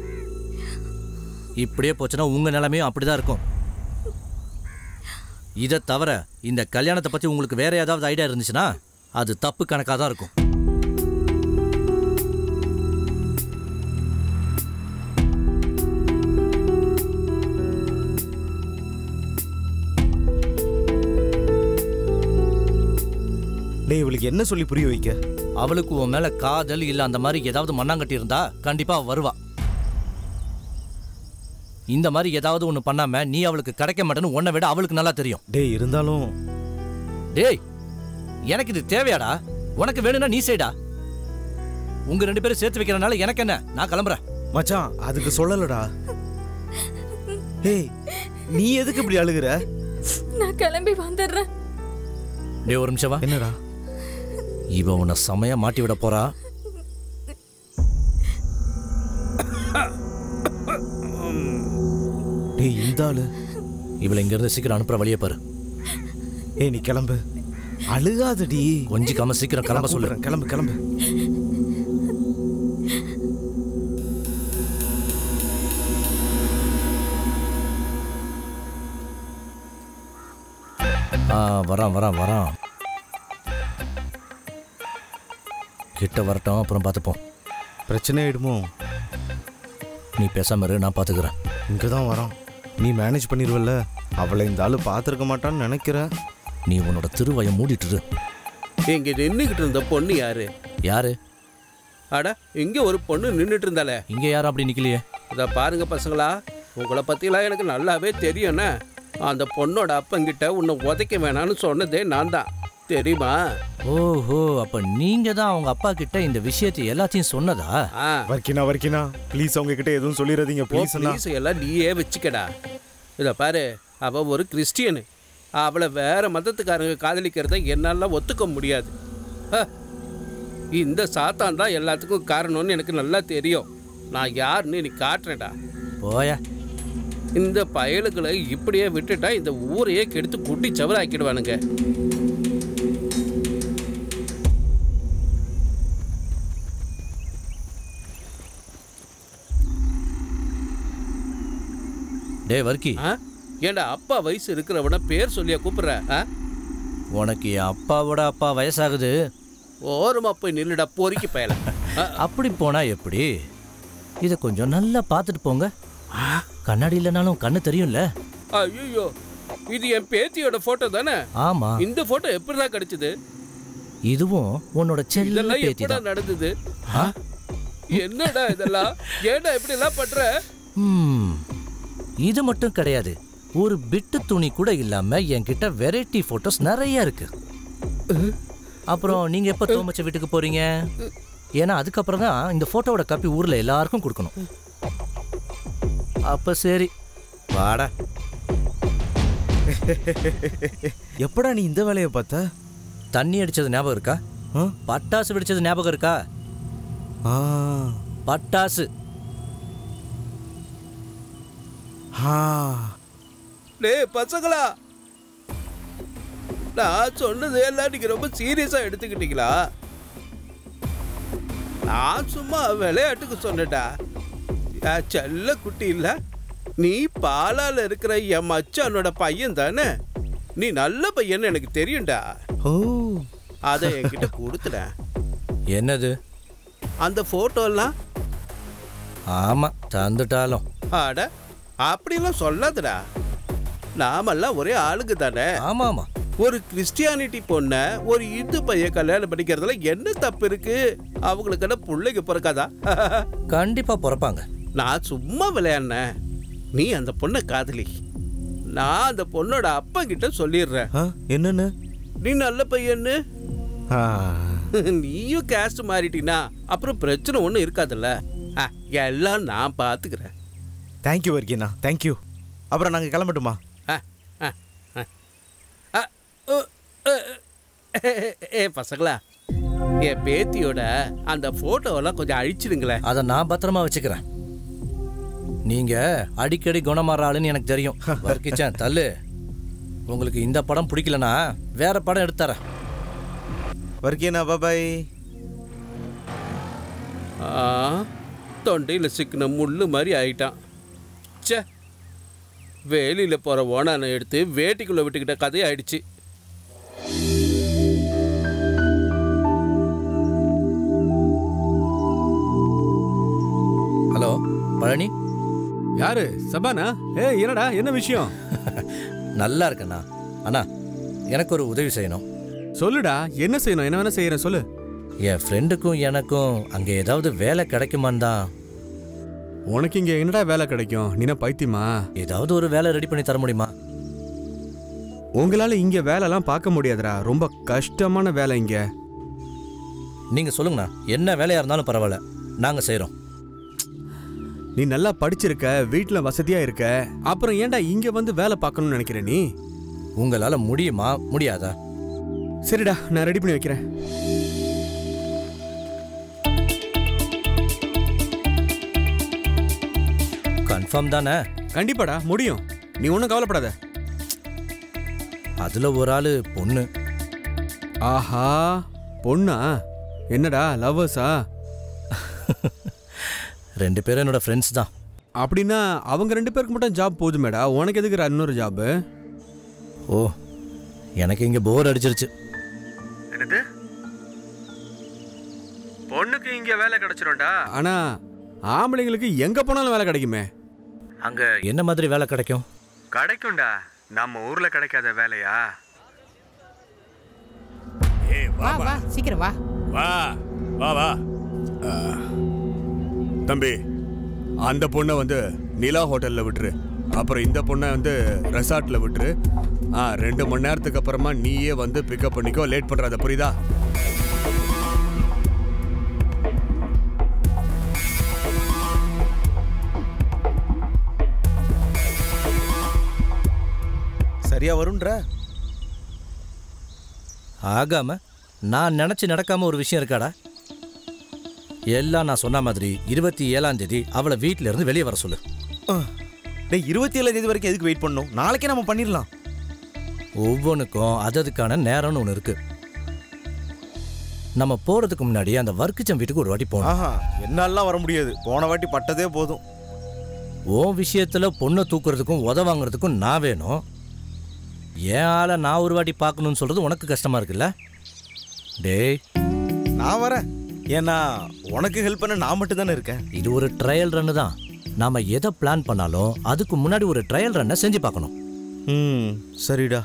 இப்படியே போச்சுன்னா உங்க நிலைமையும் அப்படிதான் இருக்கும். இதை தவிர இந்த கல்யாணத்தை பத்தி உங்களுக்கு வேற ஏதாவது ஐடியா இருந்துச்சுன்னா அது தப்பு கணக்காக தான் இருக்கும். டேய் இவளுக்கு என்ன சொல்லி புரிய வைக்க? அவளுக்கு உன் மேல காதல் இல்ல அந்த மாதிரி ஏதாவது மண்ணாங்கட்டி இருந்தா கண்டிப்பா வருவா. இந்த மாதிரி ஏதாவது ஒண்ணு பண்ணாம நீ அவளுக்கு கிடைக்க மாட்டேன்னு உன்னை விட அவளுக்கு நல்லா தெரியும். டேய் இருந்தாலும் டேய் எனக்கு இது தேவையாடா? உனக்கு வேணும்னா நீ செய்டா. உங்க ரெண்டு பேரும் சேர்த்து வைக்கிறனால எனக்கு என்ன? நான் கிளம்புறேன். மச்சான் அதுக்கு சொல்லலடா. டேய் நீ எதுக்கு இப்படி அழுகுற? நான் கிளம்பி வந்துடுறேன். டேய் ஒரு நிமிஷம் வா. என்னடா? இவ உன்னை செமையா மாட்டி விட போறா. டேய் இந்த ஆளு. இவளை இங்க இருந்து சீக்கிரம் அனுப்புற வழியை பாரு. ஏய் நீ கிளம்பு. அழுகாதடி. கொஞ்சிக்காம சீக்கிரம் கிளம்ப நான் சொல்லு. கூப்பிடுறேன், கிளம்பு கிளம்பு. வரான் வரான் வரான். கிட்ட வரட்டும் அப்புறம் பார்த்துப்போம். பிரச்சனை ஆயிடுமோ நீ பேசாம இரு நான் பாத்துக்கிறேன் இங்கே தான் வரான். நீ மேனேஜ் பண்ணிடுவல்ல அவளை இந்த ஆள் பார்த்துருக்க மாட்டான்னு நினைக்கிறேன் நீ உன்னோட திருவாயை மூடிட்டு இரு. இங்க நின்னுகிட்டு இருந்த பொண்ணு யாரு? யாரு? அட இங்க ஒரு பொண்ணு நின்னுட்டு இருந்தாலே. இங்க யாரும் அப்படி நிக்கலையே? இத பாருங்க பசங்களா உங்களை பத்திலாம் எனக்கு நல்லாவே தெரியும்ண்ணே அந்த பொண்ணோட அப்பங்கிட்ட உன்னை உதைக்க வேணாம்னு சொன்னதே நான் தான் தெரியுமா? ஓஹோ அப்ப நீங்க தான் அவங்க அப்பா கிட்ட இந்த விஷயத்தை எல்லாத்தையும் சொன்னதா? ஆ. வர்க்கினா வர்க்கினா ப்ளீஸ் அவங்க கிட்ட எதுவும் சொல்லிடாதீங்க ப்ளீஸ் ப்ளீஸ் எல்லாம் நீயே வச்சுக்கடா. இத பாரு அவ ஒரு கிறிஸ்டியனு. அவளை வேற மதத்துக்காரங்க காதலிக்கிறத என்னால ஒத்துக்க முடியாது. இந்த சாத்தான் தான் எல்லாத்துக்கும் காரணம்னு எனக்கு நல்லா தெரியும். நான் யாருன்னு நீ காட்டுறேன்டா போயா. இந்த பயலுகளை இப்படியே விட்டுட்டா இந்த ஊரையே கெடுத்து குட்டி சவராக்கிடுவானுங்க. டே வர்க்கி. ஆ? ஏன்டா அப்பா வயசு இருக்கிறவன பேர் சொல்லியா கூப்பிடுற? உனக்கு என் அப்பாவோட அப்பா வயசாகுது. ஓரமா போய் நில்லுடா பொறுக்கி பயல. அப்படி போனா எப்படி? இதை கொஞ்சம் நல்லா பார்த்துட்டு போங்க. கண்ணாடி இல்லைனாலும் கண்ணு தெரியும்ல. ஐயோ இது என் பேத்தியோட போட்டோ தானே? ஆமா. இந்த போட்டோ எப்படிதான் கிடைச்சது? இதுவும் உன்னோட செல்ல பேத்தி தான். நடந்தது? என்னடா இதெல்லாம்? ஏன்டா இப்படி எல்லாம் பண்ற? ம், இது மட்டும் கிடையாது ஒரு பிட்டு துணி கூட இல்லாம என்கிட்ட வெரைட்டி போட்டோஸ் நிறைய இருக்கு. அப்புறம் நீங்க எப்ப தோமச்ச வீட்டுக்கு போறீங்க? ஏன்னா அதுக்கப்புறம் தான் இந்த போட்டோவோட காப்பி ஊர்ல எல்லாருக்கும் கொடுக்கணும். அப்ப சரி வாடா. எப்படா நீ இந்த வேலையை பார்த்த? தண்ணி அடிச்சது ஞாபகம் இருக்கா? பட்டாசு வெடிச்சது ஞாபகம் இருக்கா? ஆ. பட்டாசு. ஆ. டேய் பசங்களா. நான் சொன்னது எல்லாம் நீங்க ரொம்ப சீரியஸா எடுத்துக்கிட்டீங்களா? நான் சும்மா விளையாட்டுக்கு சொன்னேன்டா. என் செல்ல குட்டி இல்ல. நீ பாலால இருக்கிற என் மச்சானோட பையன் தானே? நீ நல்ல பையன் எனக்கு தெரியும்டா. ஓ. அதை என்கிட்ட கொடுத்துடேன் என்னது? அந்த போட்டோ எல்லாம் ஆமா தந்துட்டாலும். ஆட அப்படிலாம் சொல்லாதடா. நாமெல்லாம் ஒரே ஆளுங்க தானே. ஆமா ஆமா ஒரு கிறிஸ்டியானிட்டி பொண்ண ஒரு இந்து பையன் கல்யாணம் பண்ணிக்கிறதுல என்ன தப்பு இருக்கு? அவங்களுக்கு என்ன பிள்ளைங்க பிறக்காதா? கண்டிப்பா பிறப்பாங்க. நான் சும்மா விளையாடினேன். நீ அந்த பொண்ணை காதலி. நான் அந்த பொண்ணோட அப்பா கிட்ட சொல்லிடுறேன். என்னன்னு? நீ நல்ல பையன்னு? ஆ. நீயும் கேஸ்ட் மாறிட்டீனா அப்புறம் பிரச்சனை ஒன்றும் இருக்காதுல்ல. எல்லாம் நான் பார்த்துக்கிறேன் தேங்க்யூ வர்க்கினா தேங்க்யூ அப்புறம் நாங்கள் கிளம்பட்டுமா? ஆ, ஆ, ஆ. ஆ, உ, உ, ஏ பசங்களா என் பேத்தியோட அந்த போட்டோவெல்லாம் கொஞ்சம் அழிச்சிடுங்களேன். அதை நான் பத்திரமா வச்சுக்கிறேன். நீங்க அடிக்கடி குணமாற ஆளுன்னு எனக்கு தெரியும். வர்க்கிச்சான் தள்ளு. உங்களுக்கு இந்த படம் பிடிக்கலனா வேற படம் எடுத்துறேன் வர்க்கினா பாபாய் தொண்டையில் சிக்கின முள்ளு மாதிரி ஆயிட்டான். ச்சே. வேலியில் போகிற ஓனானை எடுத்து வேட்டிக்குள்ளே விட்டுக்கிட்ட கதையாயிடுச்சு. ஹலோ பழனி? யாரு? சபானா? ஏ என்னடா? என்ன விஷயம்? நல்லா இருக்கண்ணா. அண்ணா எனக்கு ஒரு உதவி செய்யணும். சொல்லுடா என்ன செய்யணும்? என்ன வேணா செய்யறேன் சொல்லு. என் ஃப்ரெண்டுக்கும் எனக்கும் அங்கே ஏதாவது வேலை கிடைக்குமான்னு தான் உனக்கு இங்க என்னடா வேலை கிடைக்கும்? நீனா பைத்தியமா? ஏதாவது ஒரு வேலை ரெடி பண்ணி தர முடியுமா? உங்களால இங்க வேலைலாம் பார்க்க முடியாதுடா. ரொம்ப கஷ்டமான வேலை இங்க. நீங்கள் சொல்லுங்கண்ணா. என்ன வேலையாக இருந்தாலும் பரவாயில்ல. நாங்கள் செய்கிறோம் நீ நல்லா படிச்சிருக்க வீட்ல வசதியா இருக்க. அப்புறம் ஏன்டா இங்க வந்து வேலை பார்க்கணும்னு நினைக்கிற நீ? உங்களால் முடியுமா? முடியாதா? சரிடா நான் ரெடி பண்ணி வைக்கிறேன். கன்ஃபார்ம் தானே? கண்டிப்பாடா முடியும். நீ ஒன்றும் கவலைப்படாத. அதில் ஒரு ஆள் பொண்ணு. ஆஹா பொண்ணா? என்னடா லவ்வர்ஸா ரெண்டு பேரும் என்னோட ஃப்ரெண்ட்ஸ் தான். அப்படின்னா அவங்க ரெண்டு பேருக்கு மட்டும் ஜாப் போதுமேடா. உனக்கு எதுக்குற இன்னொரு ஜாப் ஓ எனக்கு இங்கே போர் அடிச்சிருச்சு. என்னது? பொண்ணுக்கு இங்க வேலை கிடைச்சிரும்டா. ஆனா ஆம்பளைங்களுக்கு எங்க போனாலும் வேலை கிடைக்குமே. அங்க என்ன மாதிரி வேலை கிடைக்கும்? கிடைக்கும்டா. நம்ம ஊர்ல கிடைக்காத வேலையா? ஏய் வா வா சீக்கிரம் வா. வா வா வா. ஆ. தம்பி அந்த பொண்ணை வந்து நிலா ஹோட்டல்ல விட்டுரு. அப்புறம் இந்த பொண்ணை வந்து ரெசார்ட்ல விட்டுரு. ஆ ரெண்டு மணி நேரத்துக்கு அப்புறமா நீயே வந்து பிக்கப் பண்ணிக்கோ. லேட் பண்றாத புரியுதா? சரியா வரும்ன்ற? ஆகாம நான் நினைச்சு நடக்காம ஒரு விஷயம் இருக்காடா? எல்லாம் நான் சொன்ன மாதிரி இருபத்தி ஏழாம் தேதி அவளை வீட்ல இருந்து வெளியே வர சொல்லு. டேய் இருபத்தி ஏழாம் தேதி வரைக்கும் எதுக்கு வெயிட் பண்ணணும்? நாளைக்கே நம்ம பண்ணிடலாம். ஒவ்வொன்றுக்கும் அததுக்கான நேரம்னு ஒன்று இருக்கு. நம்ம போறதுக்கு முன்னாடி அந்த வர்க்குச்சம் வீட்டுக்கு ஒரு வாட்டி போகணும். ஆஹா என்னாலாம் வர முடியாது. போன வாட்டி பட்டதே போதும். உன் விஷயத்துல பொண்ணை தூக்குறதுக்கும் உத வாங்குறதுக்கும் நான் வேணும். என் ஆளை நான் ஒரு வாட்டி பார்க்கணும்னு சொல்றது உனக்கு கஷ்டமா இருக்குல்ல? டேய். நான் வரேன். ஏன்னா உனக்கு ஹெல்ப் பண்ண நான் மட்டும் தானே இருக்கேன். இது ஒரு ட்ரையல் ரன்னு தான். நாம எதை பிளான் பண்ணாலும் அதுக்கு முன்னாடி ஒரு ட்ரையல் ரன்னை செஞ்சு பார்க்கணும். ம் சரிடா.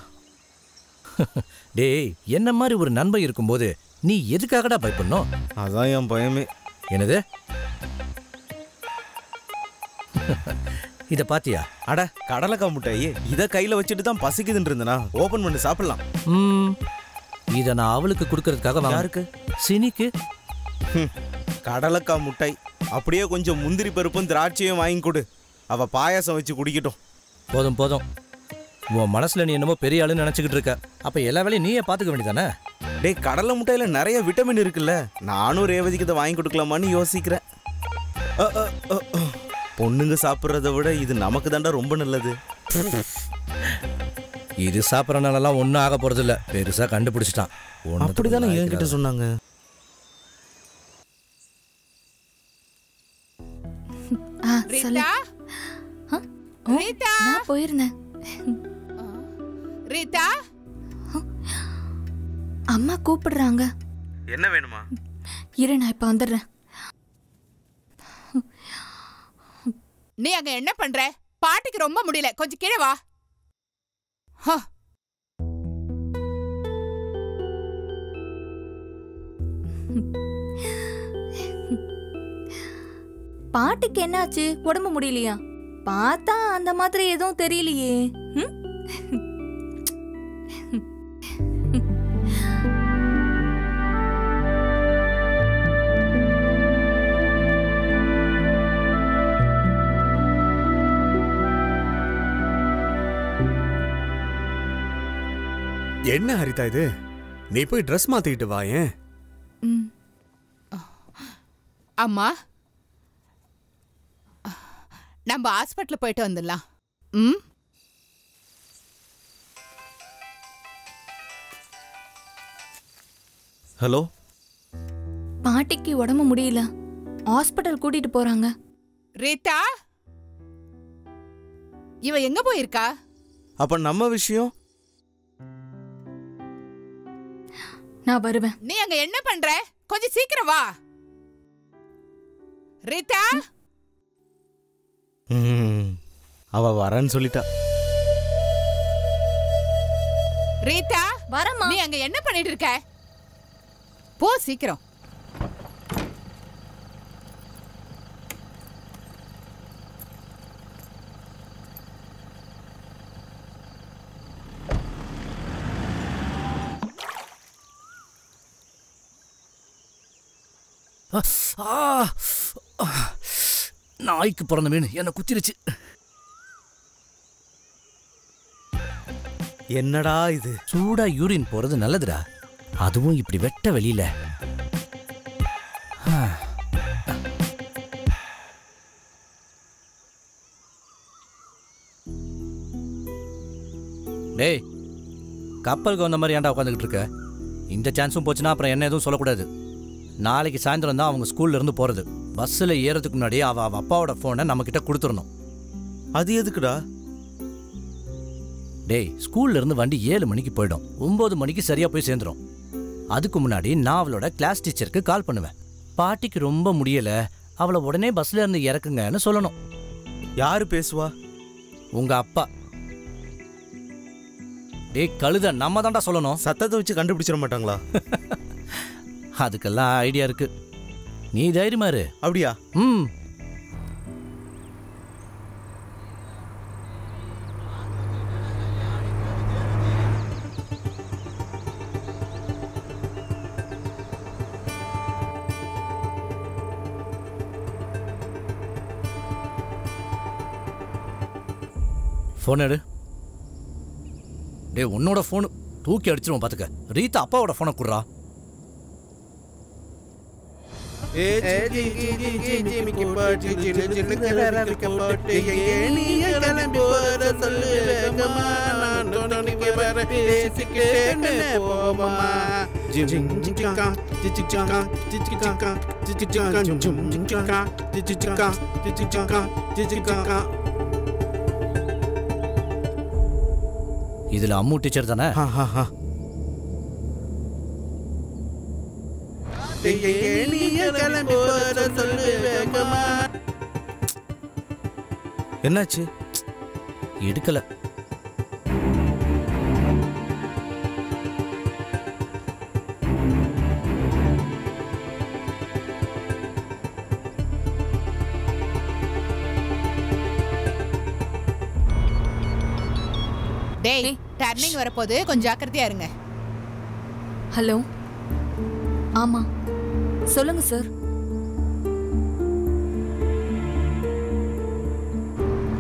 டேய் என்ன மாதிரி ஒரு நண்பன் இருக்கும்போது நீ எதுக்காகடா பயப்படணும்? அதான் என் பயமே. என்னது? இதை பாத்தியா? அட கடலைக்காய் முட்டாயி இதை கையில் வச்சுட்டு தான் பசிக்குதுன்னு இருந்தனா ஓப்பன் பண்ணி சாப்பிடலாம். ம். இதை நான் அவளுக்கு கொடுக்கறதுக்காக யாருக்கு? சினிக்கு. ஹம், கடலைக்காய் முட்டாய் அப்படியே கொஞ்சம் முந்திரி பருப்பும் திராட்சையும் வாங்கி கொடு. அவ பாயாசம் வச்சு குடிக்கட்டும். போதும் போதும். உன் மனசுல நீ என்னமோ பெரிய ஆளுன்னு நினைச்சுக்கிட்டு இருக்க. அப்ப எல்லா வேலையும் நீயே பாத்துக்க வேண்டியதானே? டேய் கடலை முட்டையில நிறைய விட்டமின் இருக்குல்ல. நானும் ரேவதிக்கு இதை வாங்கி கொடுக்கலாமான்னு யோசிக்கிறேன். பொண்ணுங்க சாப்பிட்றத விட இது நமக்கு தாண்டா ரொம்ப நல்லது. இது சாப்பிட்றனாலலாம் ஒன்றும் ஆக போறது இல்ல பெருசா கண்டுபிடிச்சிட்டான். அப்படிதானே லாயக்கு என்கிட்ட. சொன்னாங்க. நான் போயிருந்தேன். ரீதா? அம்மா கூப்பிடுறாங்க. என்ன வேணுமா? இரு நான் இப்ப வந்துடுறேன். நீ அங்க என்ன பண்ற? பாட்டிக்கு ரொம்ப முடியல. கொஞ்சம் கீழே வா. ஹ, பாட்டிக்கு என்னாச்சு? உடம்பு முடியலையா? பார்த்தா அந்த மாதிரி எதுவும் தெரியலையே. ம்? என்ன ஹரிதா இது? நீ போய் ட்ரெஸ் மாத்திக்கிட்டு வா ஏன்? ம். அம்மா. நம்ம ஹாஸ்பிட்டல் போயிட்டு வந்துடலாம். ம்? ஹலோ? பாட்டிக்கு உடம்பு முடியல. ஹாஸ்பிட்டல் கூட்டிட்டு போறாங்க. ரீதா? இவ எங்க போயிருக்கா? அப்ப நம்ம விஷயம்? நான் வருவேன். நீ அங்க என்ன பண்ற? கொஞ்சம் சீக்கிரம் வா. ரீதா ம், அவ வரேன்னு சொல்லிட்டா. ரீதா வரமா நீ அங்க என்ன பண்ணிட்டு இருக்க? போ சீக்கிரம். நாய்க்கு பிறந்த மீன். என்னை குத்திருச்சு. என்னடா இது? சூடா யூரின் போறது நல்லதுடா. அதுவும் இப்படி வெட்ட வெளியில. டேய் கப்பலுக்கு வந்த மாதிரி ஏன்டா உட்காந்துக்கிட்டு இருக்க? இந்த சான்ஸும் போச்சுன்னா அப்புறம் என்ன எதுவும் சொல்லக்கூடாது. நாளைக்கு சாயந்தரம் தான் அவங்க ஸ்கூல்ல இருந்து போறது. பஸ்ஸில் ஏறதுக்கு முன்னாடி அவ அவ அப்பாவோட ஃபோனை நம்மக்கிட்ட கொடுத்துடணும். அது எதுக்குடா? டேய் ஸ்கூல்ல இருந்து வண்டி ஏழு மணிக்கு போயிடும். ஒன்பது மணிக்கு சரியா போய் சேர்ந்துரும். அதுக்கு முன்னாடி நான் அவளோட கிளாஸ் டீச்சருக்கு கால் பண்ணுவேன். பாட்டிக்கு ரொம்ப முடியல. அவளை உடனே பஸ்ல இருந்து இறக்குங்கன்னு சொல்லணும். யாரு பேசுவா? உங்க அப்பா. டேய் கழுத நம்ம தான்டா சொல்லணும். சத்தத்தை வச்சு கண்டுபிடிச்சிட மாட்டாங்களா? அதுக்கெல்லாம் ஐடியா இருக்கு. நீ தைரியமா இரு. அப்படியா? ம். ஃபோன் எடு. டேய் உன்னோட ஃபோனு தூக்கி அடிச்சிருவோம் பார்த்துக்க ரீதா அப்பாவோட ஃபோனை குடுறா. இதுல அம்மு டீச்சர் தானே ஆ, ஆ, ஆ. என்னாச்சு? எடுக்கல. டேய் டர்னிங் வரப்போது கொஞ்சம் ஜாக்கிரதையா இருங்க. ஹலோ. ஆமா. சொல்லுங்க சார்.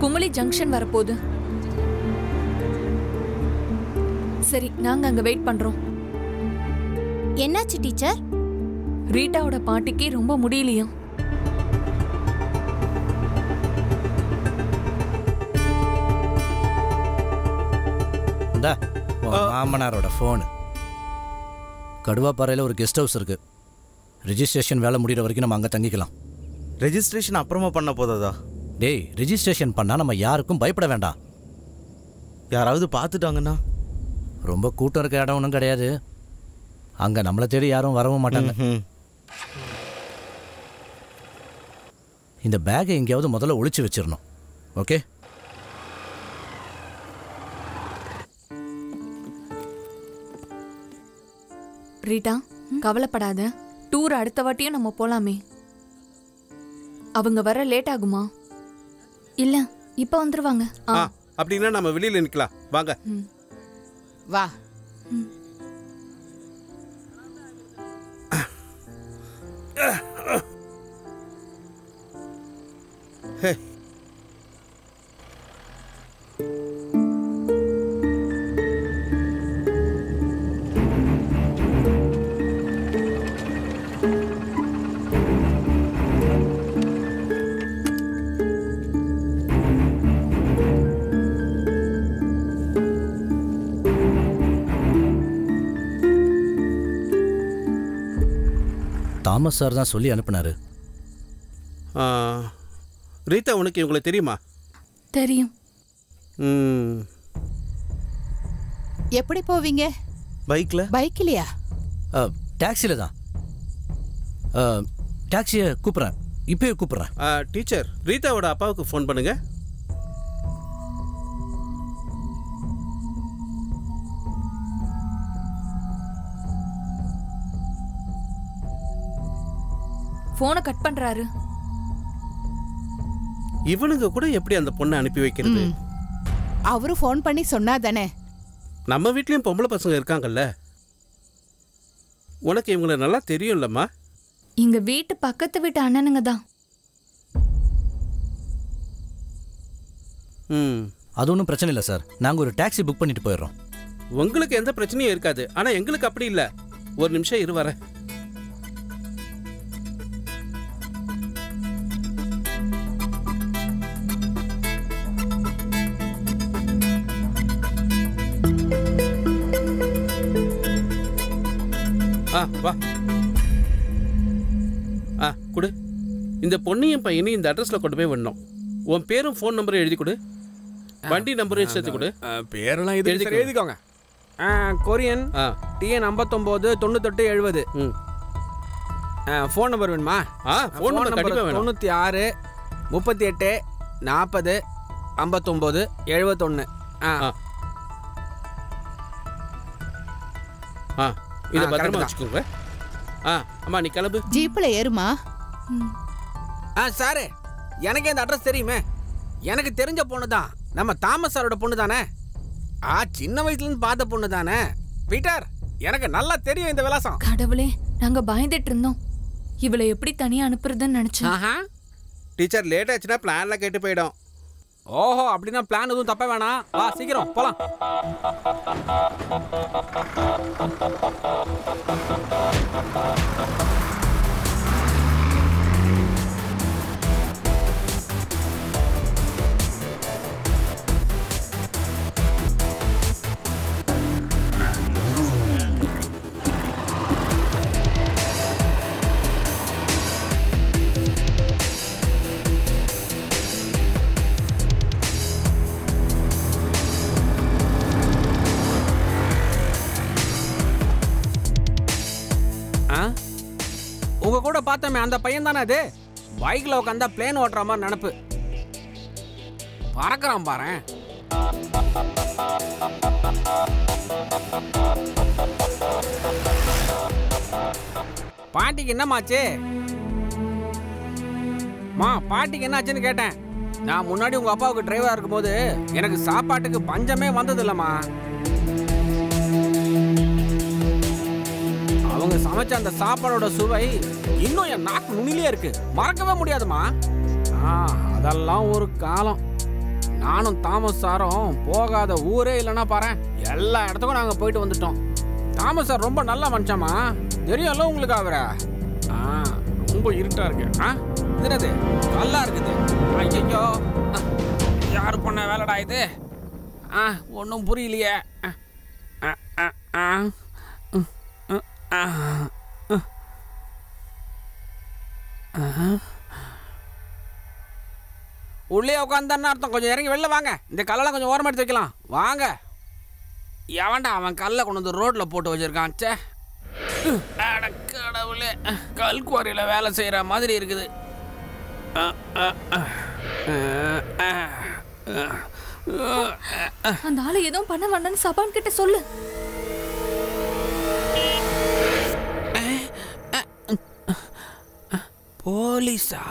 குமுளி ஜங்ஷன் வரப்போகுது. சரி நாங்க அங்க வெயிட் பண்றோம். என்னாச்சு டீச்சர்? ரீட்டாவோட பாட்டிக்கு ரொம்ப முடியலையா? இந்த மாமனாரோட ஃபோனு கடுவாப்பாறையில் ஒரு கெஸ்ட் ஹவுஸ் இருக்கு. ரிஜிஸ்ட்ரேஷன் வேலை முடிகிற வரைக்கும் நம்ம அங்கே தங்கிக்கலாம். ரெஜிஸ்ட்ரேஷன் அப்புறமா பண்ண போதாதா? டேய் ரிஜிஸ்ட்ரேஷன் பண்ணால் நம்ம யாருக்கும் பயப்பட வேண்டாம். யாராவது பார்த்துட்டாங்கன்னா? ரொம்ப கூட்டம் இருக்க இடம் ஒன்றும் கிடையாது. அங்கே நம்மளை தேடி யாரும் வரவும் மாட்டாங்க. இந்த பேக்கை எங்கேயாவது முதல்ல ஒளிச்சு வச்சிடணும். ஓகே? ரீட்டா கவலைப்படாத. டூர் அடுத்த வாட்டியும் நம்ம போலாமே. அவங்க வர லேட் ஆகுமா? இல்ல இப்ப வந்துருவாங்க. அப்படின்னா நம்ம வெளியில நிக்கலாம். வாங்க. வா. தாமஸ் சார் தான் சொல்லி அனுப்புனாரு. ஆ, ரீதா உனக்கு இவங்களை தெரியுமா? தெரியும். ம். எப்படி போவீங்க? பைக்ல? பைக்லயா டாக்ஸியில் தான். டாக்ஸியை கூப்பிட்றேன் இப்பயே கூப்பிட்றேன் ஆ, டீச்சர் ரீதாவோட அப்பாவுக்கு ஃபோன் பண்ணுங்க. போனை கட் பண்றாரு. இவனுங்க கூட எப்படி அந்த பொண்ணை அனுப்பி வைக்கிறது? ம். அவரு ஃபோன் பண்ணி சொன்னா தானே நம்ம வீட்லயும் பொம்பளை பசங்க இருக்காங்கல்ல? உனக்கு இவங்களை நல்லா தெரியும்லம்மா. எங்க வீட்டு பக்கத்து வீட்டு அண்ணனுங்க தான். ம். அது ஒன்றும் பிரச்சனை இல்லை சார். நாங்கள் ஒரு டாக்ஸி புக் பண்ணிட்டு போயிடுறோம். உங்களுக்கு எந்த பிரச்சனையும் இருக்காது. ஆனா எங்களுக்கு அப்படி இல்ல. ஒரு நிமிஷம் இரு வரேன். இந்த பொண்ணையும் பையனையும் இந்த அட்ரஸ்ல கொண்டு போய் விடணும். உன் பேரும் ஃபோன் நம்பரும் எழுதி கொடு. வண்டி நம்பரையும் சேர்த்து கொடு. பேரெல்லாம் இது. சரி, எழுதிக்கோங்க. ஆ, கொரியன் டிஎன் ஐம்பத்தொம்போது தொண்ணூத்தெட்டு எழுபது ஃபோன் நம்பர் வேணுமா? ஆ ஃபோன் நம்பர் கண்டிப்பாக வேணும் தொண்ணூற்றி ஆறு முப்பத்தி எட்டு நாற்பது ஐம்பத்தொம்போது எழுபத்தொன்று ஆ. ஆ. இதை பத்திரமா. வச்சுக்கோங்க. ஆ அம்மா நீ கிளம்பு. ஜீப்ல ஏறுமா. ஆ சாரு. எனக்கு இந்த அட்ரஸ் தெரியுமே. எனக்கு தெரிஞ்ச பொண்ணு தான். நம்ம தாமஸ் சாரோட பொண்ணு தானே? ஆ சின்ன வயசுலேருந்து பார்த்த பொண்ணு தானே? பீட்டர் எனக்கு நல்லா தெரியும் இந்த விலாசம். கடவுளே நாங்க பயந்துட்டு இருந்தோம். இவளை எப்படி தனியா அனுப்புறதுன்னு நினைச்சேன். ஆஹா. டீச்சர் லேட் ஆச்சுன்னா பிளான்லாம் கேட்டு போயிடும். ஓஹோ அப்படின்னா பிளான் எதுவும் தப்ப வேணாம். வா சீக்கிரம் போலாம். ஆ பார்த்தோமே அந்த பையன் தானே அது? பைக்கில் உட்காந்தா பிளேன் ஓட்டுற மாதிரி நினப்பு. பறக்கிறான் பாரேன் பாட்டிக்கு என்னமாச்சு? மா பாட்டிக்கு என்னாச்சுன்னு கேட்டேன். நான் முன்னாடி உங்க அப்பாவுக்கு டிரைவரா இருக்கும்போது எனக்கு சாப்பாட்டுக்கு பஞ்சமே வந்தது அவங்க சமைச்ச அந்த சாப்பாடோட சுவை இன்னும் என் நாக்கு நுனிலே இருக்கு. மறக்கவே முடியாதுமா? ஆ அதெல்லாம் ஒரு காலம். நானும் தாமஸ் சாரும் போகாத ஊரே இல்லைன்னா பாரு எல்லா இடத்துக்கும் நாங்கள் போயிட்டு வந்துட்டோம். தாமஸ் சார் ரொம்ப நல்ல மனுஷமா தெரியும்ல உங்களுக்கு அவரை ஆ ரொம்ப இருட்டா இருக்கு. ஆ இது என்னது? நல்லா இருக்குது. ஐயோ யார் பண்ண வேலைடா இது? ஆ ஒன்றும் புரியலையே. ஆ, ஆ, ஆ, ஆ. உள்ளே உட்காந்தான்னு அர்த்தம். கொஞ்சம் இறங்கி வெளில வாங்க. இந்த கல்லெல்லாம் கொஞ்சம் ஓரமாக எடுத்து வைக்கலாம். வாங்க. எவன்டா அவன் கல்லை கொண்டு வந்து ரோட்டில் போட்டு வச்சிருக்கான்? ச்சே. அடக்கடவுளே கல் குவாரியில் வேலை செய்கிற மாதிரி இருக்குது. அந்த ஆளை எதுவும் பண்ண வேண்டாம்னு சபான் கிட்ட சொல்லு. போலீஸா?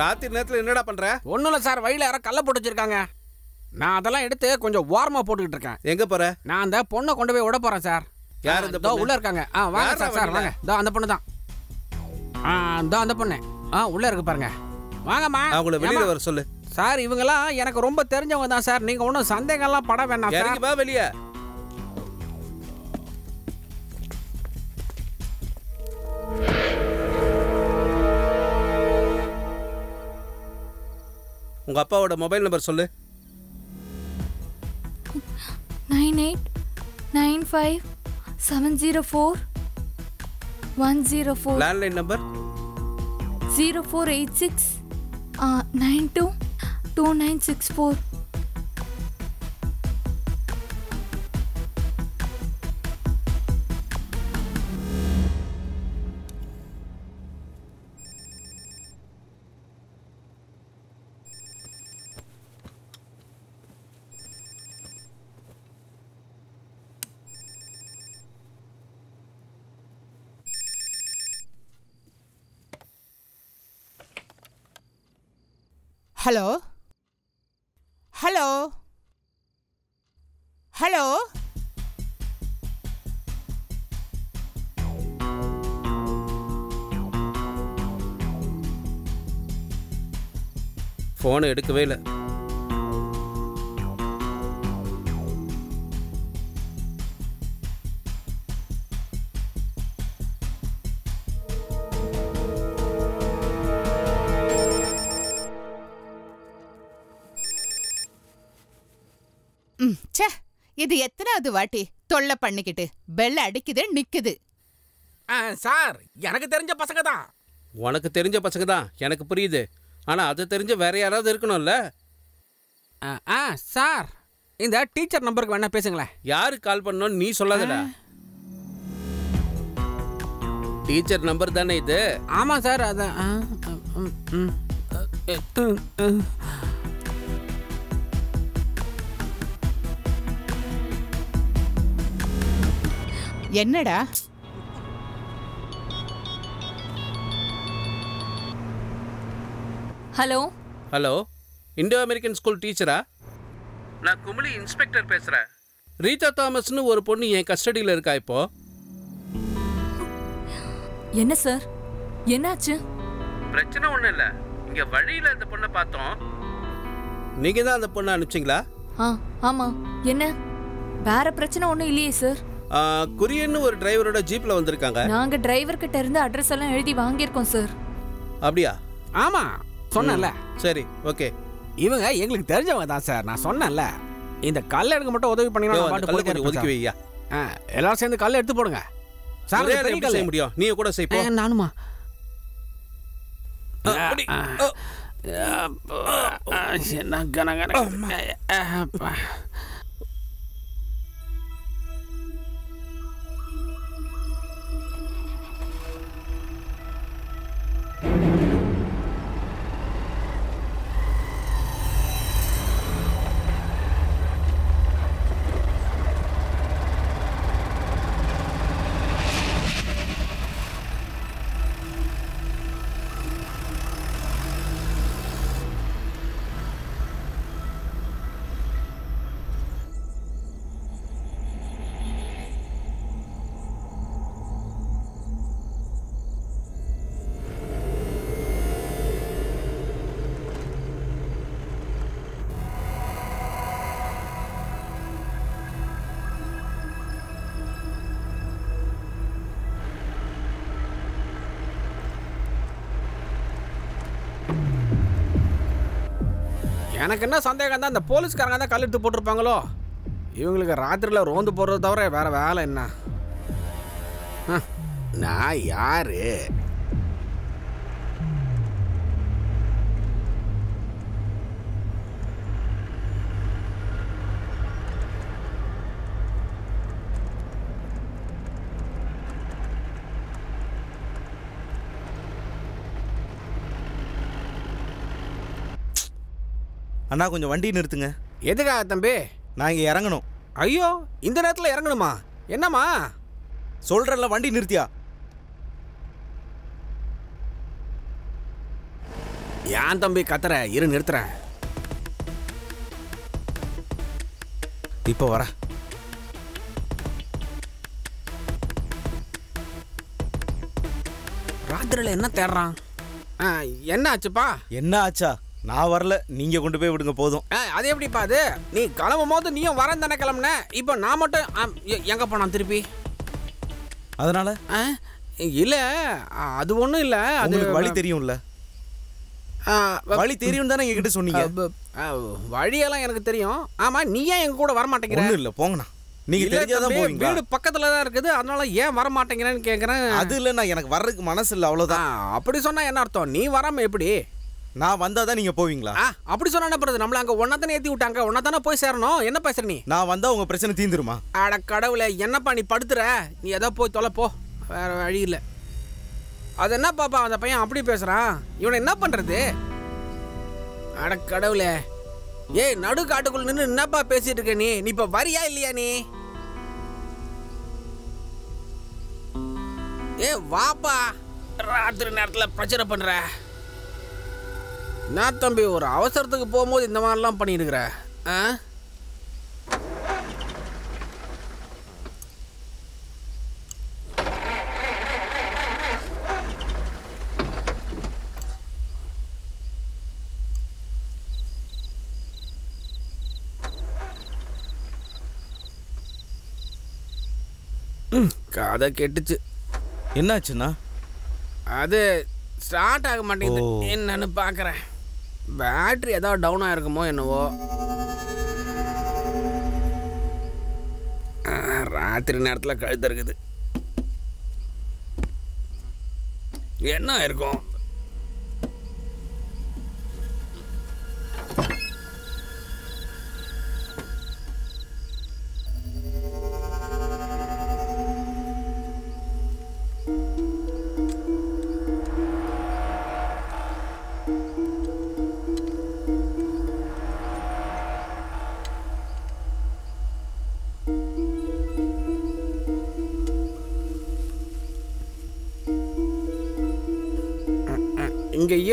ராத்திரி நேரத்தில் என்னடா பண்ற? ஒன்றும் இல்லை சார் வழியில் யாரோ கல்லை போட்டு வச்சிருக்காங்க. நான் அதெல்லாம் எடுத்து கொஞ்சம் ஓரமாக போட்டுக்கிட்டு இருக்கேன். எங்க போற? நான் அந்த பொண்ணை கொண்டு போய் விட போகிறேன் சார். யார் இந்த? உள்ள இருக்காங்க. ஆ வாங்க சார் சார்? வாங்க. அந்த பொண்ணு தான். ஆ இதோ அந்த பொண்ணு. ஆ உள்ள இருக்கு பாருங்க. வாங்கம்மா. அவங்கள வெளியில? வர சொல்லு. சார் இவங்கெல்லாம் எனக்கு ரொம்ப தெரிஞ்சவங்க தான் சார். நீங்க ஒன்றும் சந்தேகம்லாம் பட வேண்டாம் சார். இறங்கி வா வெளியே. உங்க அப்பாவோட மொபைல் நம்பர் சொல்லு. Nine eight nine five seven zero four one zero four landline number zero four eight six nine two two nine six four hello hello hello ஃபோனை எடுக்கவே இல்லை. இது எத்தனாவது வாட்டி தொல்லை பண்ணிக்கிட்டு பெல் அடிக்குது நிக்குது? ஆ, சார் எனக்கு தெரிஞ்ச பசங்க தான் உனக்கு தெரிஞ்ச பசங்க தான் எனக்கு புரியுது. ஆனால் அது தெரிஞ்ச வேற யாராவது இருக்கணும்ல? ஆ, ஆ சார் இந்த டீச்சர் நம்பருக்கு வேணா பேசுங்களேன். யாருக்கு கால் பண்ணணும்னு நீ சொல்லாதடா. டீச்சர் நம்பர் தானே இது? ஆமாம் சார் அதான் என்னடா? Hello? Hello Indo American school டீச்சரா? நான் குமிளி இன்ஸ்பெக்டர் பேசுகிறேன் ரீதா தாமஸ்னு ஒரு பொண்ணு என் கஸ்டடியில் இருக்கா இப்போ? என்ன சார்? என்னாச்சு? பிரச்சனை ஒன்றும் இல்லை. இங்கே வழியில் அந்த பொண்ணை பார்த்தோம். நீங்கள் தான் அந்த பொண்ணை அனுப்பிச்சிங்களா? ஆ ஆமா. என்ன? வேற பிரச்சனை ஒன்றும் இல்லையே சார். குரியன்னு ஒரு டிரைவரோட ஜீப்பில் வந்திருக்காங்க நாங்க டிரைவர் கிட்ட இருந்து அட்ரஸ் எல்லாம் எழுதி வாங்கியிருக்கோம் சார் அப்படியா ஆமா சொன்னேன்ல சரி ஓகே இவங்க எங்களுக்கு தெரிஞ்சவங்க தான் சார் நான் சொன்னேன்ல இந்த கல் எடுக்க மட்டும் உதவி அந்த பாட்டு கல்லை ஒதுக்கி வையா எல்லாரும் சேர்ந்து கல் எடுத்து போடுங்க சார் பெரிய கல்லு. செய்ய முடியும் நீ கூட ஆ, நானுமா என்ன கன எனக்கு என்ன சந்தேகம் தான் இந்த போலீஸ்காரங்க தான் கல் எடுத்து போட்டிருப்பாங்களோ? இவங்களுக்கு ராத்திரியில் ரோந்து போடுறது தவிர வேறு வேலை என்ன? நான் யாரு? அண்ணா கொஞ்சம் வண்டி நிறுத்துங்க. எதுக்காக தம்பி? நான் இங்கே இறங்கணும். ஐயோ இந்த நேரத்தில் இறங்கணுமா? என்னம்மா? சொல்கிறல்ல வண்டி நிறுத்தியா? ஏன் தம்பி கத்துற? இரு நிறுத்துறேன். இப்போ வர. ராத்திரியில் என்ன தேடுறான்? என்ன ஆச்சுப்பா? என்ன ஆச்சா? நான் வரல நீங்கள் கொண்டு போய் விடுங்க போதும். அது எப்படிப்பா அது? நீ கிளம்பும் போது நீயும் வரேன் தானே கிளம்புன? இப்போ நான் மட்டும் எங்க போனான் திருப்பி? அதனால? இல்ல அது ஒன்றும் இல்லை அது வழி தெரியும்ல? வழி தெரியும் தானே என்கிட்ட சொன்னீங்க? வழியெல்லாம் எனக்கு தெரியும். ஆமா நீ ஏன் எங்க கூட வர மாட்டேங்கிற இல்லை போங்கண்ணா. இல்ல தெரிஞ்சாதான் தம்பி, போவீங்களா? வீடு பக்கத்துல தான் இருக்குது. அதனால ஏன் வர மாட்டேங்கிறேன்னு கேக்குறேன். அது இல்லைண்ணா எனக்கு வர்றதுக்கு மனசு இல்லை ஆ, அவ்வளோதான் அப்படி சொன்னா என்ன அர்த்தம்? நீ வராம எப்படி? நான் வந்தால் தான் நீங்கள் போவீங்களா? அப்படி சொன்னா என்ன நம்மள அங்க ஒன்னா தானே ஏத்தி விட்டாங்க. ஒன்னா தானே போய் சேரணும். என்ன பேசுற நீ? நான் வந்தால் உங்கள் பிரச்சனை தீந்துருமா? அட கடவுளே என்னப்பா நீ படுத்துற? நீ ஏதோ போய் தொலை போ. வேற வழி இல்லை. அது என்ன பாப்பா அந்த பையன் அப்படி பேசுறான்? இவனை என்ன பண்றது? அட கடவுளே. ஏய் நடு காட்டுக்குள்ள நின்று என்னப்பா பேசிட்டு இருக்க நீ? நீ இப்ப வரியா இல்லையா நீ? ஏ வாப்பா. ராத்திரி நேரத்துல பிரச்சனை பண்ற. நான் தம்பி ஒரு அவசரத்துக்கு போகும்போது இந்த மாதிரிலாம் பண்ணிட்டு ஆ? கதை கெட்டுச்சு. என்னாச்சுண்ணா? அது ஸ்டார்ட் ஆக மாட்டேங்குது. என்னன்னு பார்க்குறேன் பேட்ரி எதாவது டவுன் ஆகிருக்குமோ என்னவோ. ராத்திரி நேரத்தில் கழுத்து இருக்குது என்ன இருக்கும்?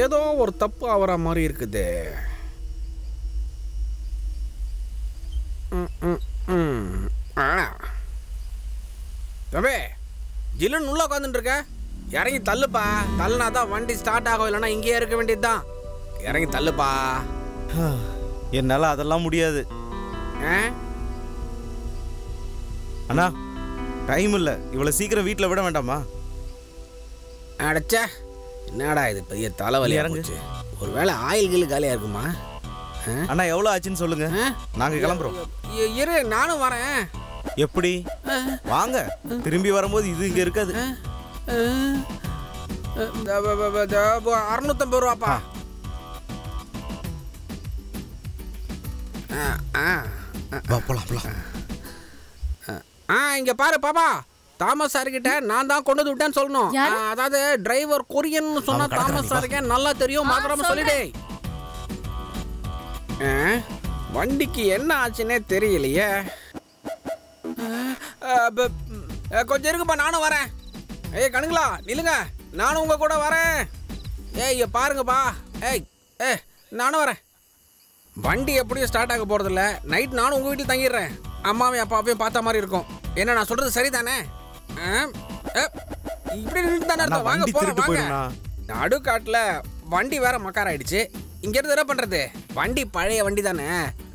ஏதோ ஒரு தப்பு ஆகிற மாதிரி இருக்குது. தம்பி ஜில்லுன்னு உள்ள உட்காந்துட்டு இருக்க இறங்கி தள்ளுப்பா. தள்ளுனா தான் வண்டி ஸ்டார்ட் ஆகும். இல்லைன்னா இங்கேயே இருக்க வேண்டியதுதான். இறங்கி தள்ளுப்பா. என்னால அதெல்லாம் முடியாது? அண்ணா டைம் இல்ல. இவ்வளவு சீக்கிரம் வீட்ல விட வேண்டாமா? அடைச்சே. என்னடா இது பெரிய தலைவலி இறங்கு. இறங்குச்சு ஒருவேளை ஆயில் கீழ் காலியாக இருக்குமா? அண்ணா எவ்வளவு ஆச்சுன்னு சொல்லுங்க. ஆ? நாங்க கிளம்புறோம். இரு நானும் வரேன். எப்படி? வாங்க. திரும்பி வரும்போது இது இங்க இருக்காது. அறுநூத்தம்பது ரூபாப்பா. போலாம் போலாம். ஆ இங்க பாரு பாப்பா. தாமஸ் சார்கிட்ட நான் தான் கொண்டு வந்து விட்டேன்னு சொல்லணும். அதாவது டிரைவர் கொரியன் சொன்னா தாமஸ் சாருக்கு நல்லா தெரியும் மாத்திரமா சொல்லிடே. ஆ, வண்டிக்கு என்ன ஆச்சுன்னே தெரியலையே. கொஞ்சம் இருக்குப்பா நானும் வரேன். ஏய் கணுங்களா நில்லுங்க. நானும் உங்க கூட வரேன். ஏய் இங்க பாருங்கப்பா. ஏய் ஏ நானும் வரேன். வண்டி எப்படியும் ஸ்டார்ட் ஆக போறதில்ல. நைட் நானும் உங்க வீட்டில் தங்கிடுறேன். அம்மாவையும் அப்பாவையும் பார்த்த மாதிரி இருக்கும். என்ன நான் சொல்றது சரிதானே? இப்படி நின்று தானே அர்த்தம். வாங்க போறோம் வாங்க. நடுக்காட்டில் வண்டி வேற மக்கார் ஆயிடுச்சு இங்க இருந்து என்ன பண்றது? வண்டி பழைய வண்டி தானே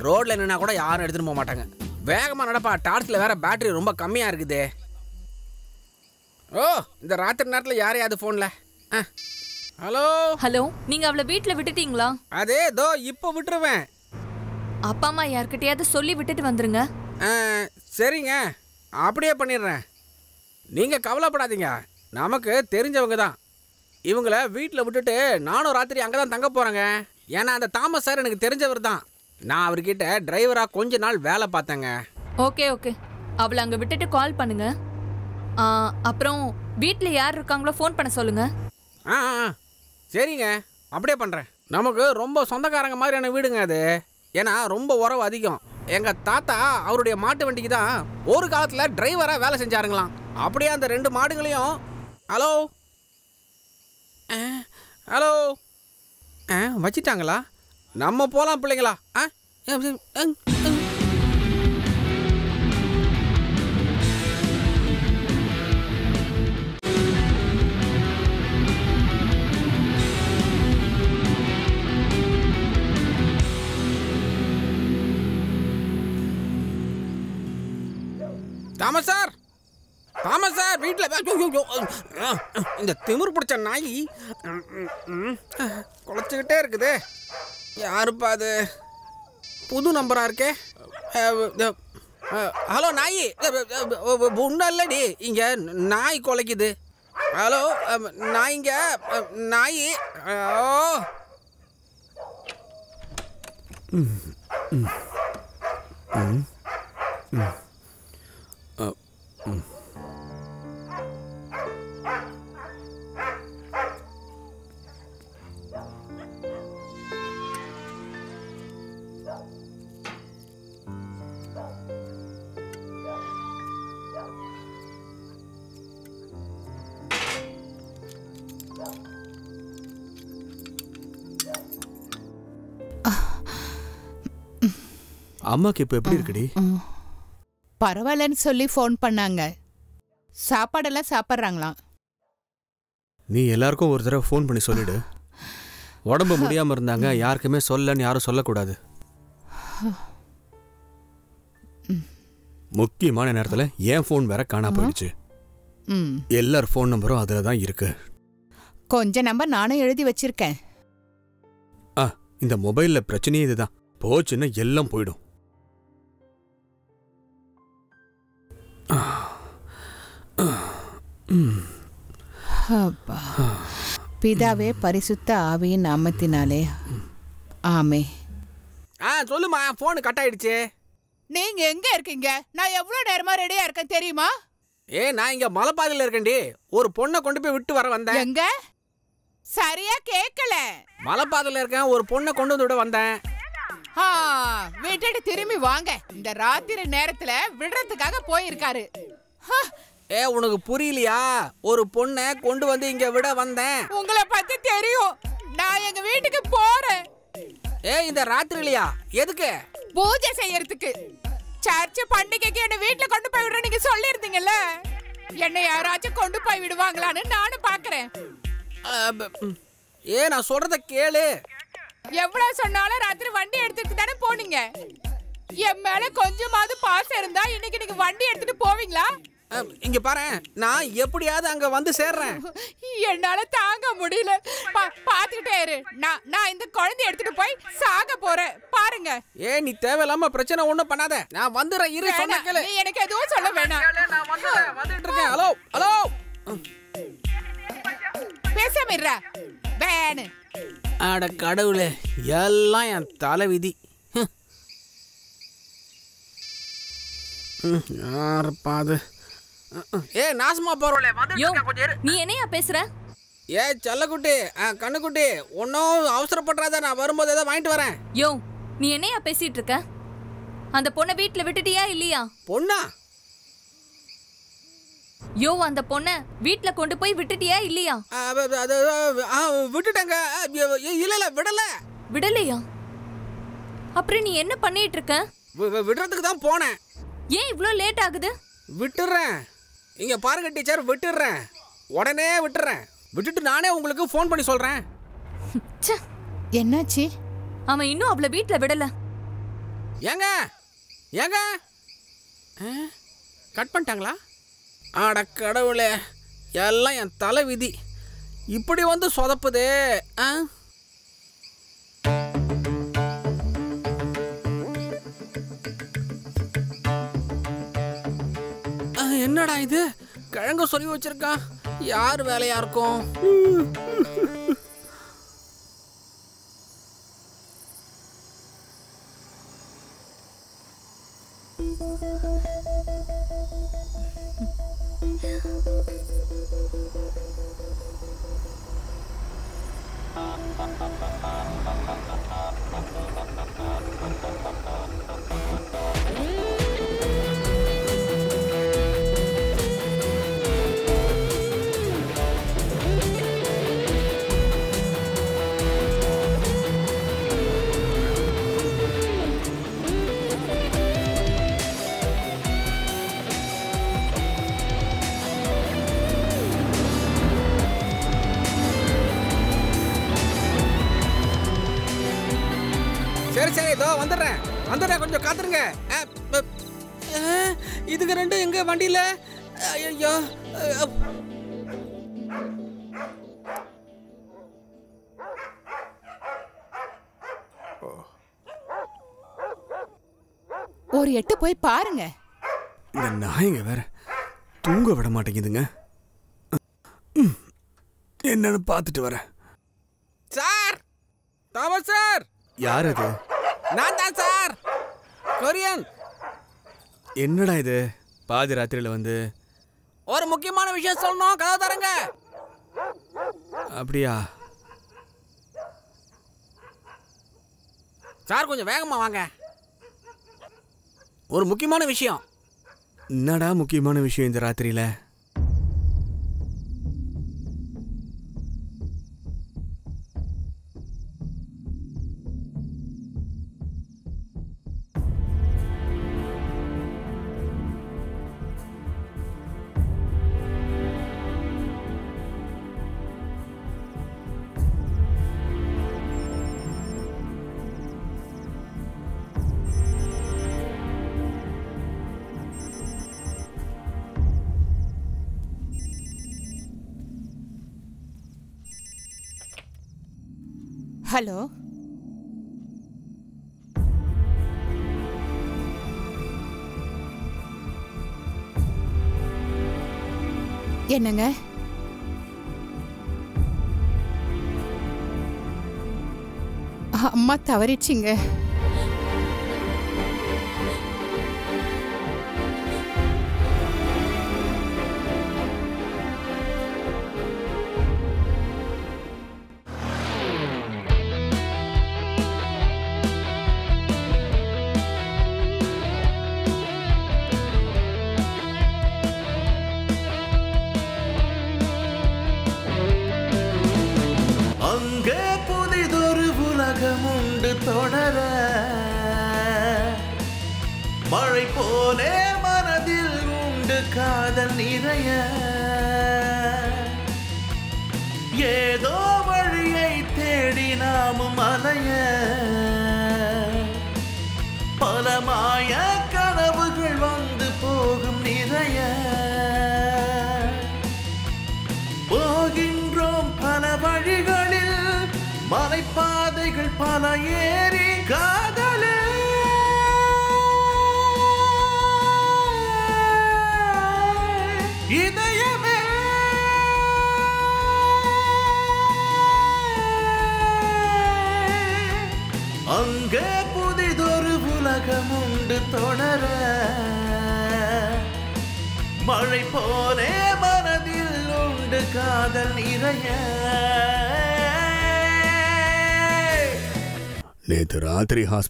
ரோட்ல நின்னா கூட யாரும் எடுத்துட்டு போக மாட்டாங்க. வேகமா நடப்பா. டார்ச்ல வேற பேட்டரி ரொம்ப கம்மியா இருக்குது. ஓ இந்த ராத்திரி நேரத்துல யாரையாவது போன்ல? ஹலோ? ஹலோ நீங்க அவளை வீட்ல விட்டுட்டீங்களா? அதே தோ இப்போ விட்டுருவேன். அப்பா அம்மா யார்கிட்டயாவது சொல்லி விட்டுட்டு வந்துருங்க. ஆ, சரிங்க. அப்படியே பண்ணிடுறேன். நீங்கள் கவலைப்படாதீங்க. நமக்கு தெரிஞ்சவங்க தான். இவங்கள வீட்டில் விட்டுட்டு நானும் ராத்திரி அங்கே தான் தங்க போகிறேங்க ஏன்னா அந்த தாமஸ் சார் எனக்கு தெரிஞ்சவர் தான். நான் அவர்கிட்ட டிரைவராக கொஞ்ச நாள் வேலை பார்த்தேங்க. Okay okay. அவளை அங்க விட்டுட்டு கால் பண்ணுங்க. அப்புறம் வீட்ல யார் இருக்காங்களோ ஃபோன் பண்ண சொல்லுங்க. ஆ. சரிங்க. அப்படியே பண்ணுறேன் நமக்கு ரொம்ப சொந்தக்காரங்க மாதிரியான வீடுங்க அது. ஏன்னா ரொம்ப உறவு அதிகம். எங்கள் தாத்தா அவருடைய மாட்டு வண்டிக்கு தான் ஒரு காலத்தில் டிரைவராக வேலை செஞ்சாருங்களாம். அப்படியே அந்த ரெண்டு மாடுங்களையும் ஹலோ? ஹலோ? ஆ வச்சிட்டாங்களா? நம்ம போகலாம் பிள்ளைங்களா. ஆ தாமஸ் சார்! தாமஸ் சார் வீட்டில் இந்த திமிர் பிடிச்ச நாய் ம், குலைச்சிக்கிட்டே இருக்குது. யாருப்பா அது? புது நம்பராக இருக்கே? ஹலோ நாய். ஒன்றும் இல்லடி. இங்கே நாய் குலைக்குது. ஹலோ நாய்ங்க நாய் ஓ ம். அம்மாக்கு இப்போ எப்படி இருக்குடி? பரவாயில்லன்னு சொல்லி ஃபோன் பண்ணாங்க. சாப்பாடெல்லாம் சாப்பிட்றாங்களாம். நீ எல்லாருக்கும் ஒரு தடவை ஃபோன் பண்ணி சொல்லிடு. உடம்பு முடியாம இருந்தாங்க யாருக்குமே சொல்லன்னு யாரும் சொல்லக்கூடாது. முக்கியமான நேரத்தில் என் ஃபோன் வேற காணா போயிடுச்சு. எல்லார் ஃபோன் நம்பரும் அதில் தான் இருக்கு. கொஞ்ச நம்பர் நானும் எழுதி வச்சிருக்கேன். ஆ இந்த மொபைலில் பிரச்சனையே இதுதான். போச்சுன்னா எல்லாம் போயிடும். அப்பா. பிதாவே பரிசுத்த ஆவியின் நாமத்தினாலே. ஆமே. ஆ சொல்லுமா ஃபோனு கட் ஆயிடுச்சு நீங்க எங்க இருக்கீங்க? நான் எவ்வளவு நேரமா ரெடியா இருக்கேன் தெரியுமா? ஏ நான் இங்க மலைப்பாதையில இருக்கேன்டி. ஒரு பொண்ணை கொண்டு போய் விட்டு வர வந்தேன். எங்க? சரியா கேக்கல. மலைப்பாதையில இருக்கேன் ஒரு பொண்ணை கொண்டு வந்து விட வந்தேன். விட்டுட்டு திரும்பி வாங்க. இந்த ராத்திரி நேரத்துல விடுறதுக்காக போயிருக்காரு. ஏ உனக்கு புரியலையா? ஒரு பொண்ணை கொண்டு வந்து இங்க விட வந்தேன். உங்களை பத்தி தெரியும். நான் எங்க வீட்டுக்கு போறேன். ஏ இந்த ராத்திரிலையா? எதுக்கு? பூஜை செய்யறதுக்கு. சர்ச் பண்டிகைக்கு என்ன வீட்டுல கொண்டு போய் விடுற நீங்க சொல்லிருந்தீங்கல்ல என்னை யாராச்சும் கொண்டு போய் விடுவாங்களான்னு நானும் பாக்குறேன். ஏ நான் சொல்றத கேளு. எவ்வளவு சொன்னாலும் ராத்திரி வண்டி எடுத்துட்டு தானே போனீங்க? என் மேல கொஞ்சமாவது பாசம் இருந்தா இன்னைக்கு நீங்க வண்டி எடுத்துட்டு போவீங்களா? இங்க பாரு நான் எப்படியாவது அங்க வந்து சேர்றேன். என்னால தாங்க முடியல. பாத்துக்கிட்டே இரு. நான் நான் இந்த குழந்தைய எடுத்துட்டு போய் சாக போறேன். பாருங்க. ஏ நீ தேவையில்லாம பிரச்சனை ஒண்ணும் பண்ணாத. நான் வந்துடுறேன் இரு சொன்ன கேளு. நீ எனக்கு எதுவும் சொல்ல வேணாம். நான் வந்துடுறேன் வந்துட்டு இருக்கேன். Hello hello. பேசாம இருடா. வேணு. அட கடவுளே எல்லாம் என் தலை விதி ஹம். ம், யாருப்பா அது? அஹ், அஹ். ஏ நாசமா போறோம்ல நீ என்னையா பேசுற? ஏ செல்லக்குட்டி கண்ணுக்குட்டி ஒன்றும் அவசரப்படுறாத நான் வரும்போது ஏதாவது வாங்கிட்டு வரேன். யோ நீ என்னையா பேசிட்டு இருக்க? அந்த பொண்ணை வீட்ல விட்டுட்டியா இல்லையா? பொண்ணா? யோ அந்த பொண்ணை வீட்ல கொண்டு போய் விட்டுட்டியா இல்லையா? விட்டுட்டேங்க. இல்ல இல்ல விடல. விடலையா? அப்புறம் நீ என்ன பண்ணிட்டு இருக்க? வி- வி- விடுறதுக்கு தான் போனேன். ஏன் இவ்ளோ லேட் ஆகுது? விட்டுடுறேன் இங்க பாருங்க டீச்சர் விட்டுடுறேன் உடனே விட்டுறேன். விட்டுட்டு நானே உங்களுக்கு ஃபோன் பண்ணி சொல்றேன். ச்சே, என்னாச்சு? அவன் இன்னும் அவளை வீட்ல விடல. ஏங்க? ஏங்க? ஆ, கட் பண்ணிட்டாங்களா? ஆட கடவுளே எல்லாம் என் தலை விதி. இப்படி வந்து சொதப்புதே ஆ? என்னடா இது? கிழங்கு சொல்லி வச்சிருக்கான் யார் வேலையா இருக்கும்? சரி சரி இதோ வந்துடுறேன். வந்துடுறேன் கொஞ்சம் காத்துருங்க. இதுங்க ரெண்டும் எங்க வண்டியில? ஐயோ ஒரு எட்டு போய் பாருங்க. இந்த நாய்ங்க வேற தூங்க விட மாட்டேங்குதுங்க. என்னன்னு பார்த்துட்டு வரேன். Sir Thomas sir. யார் அது நான் தான் சார். கொரியன். என்னடா இது? பாதி ராத்திரியில வந்து. ஒரு முக்கியமான விஷயம் சொல்லணும். கதவு தரங்க அப்படியா? சார் கொஞ்சம் வேகமா வாங்க. ஒரு முக்கியமான விஷயம். என்னடா முக்கியமான விஷயம் இந்த ராத்திரியில? ஹலோ. என்னங்க? அம்மா தவறிச்சிங்க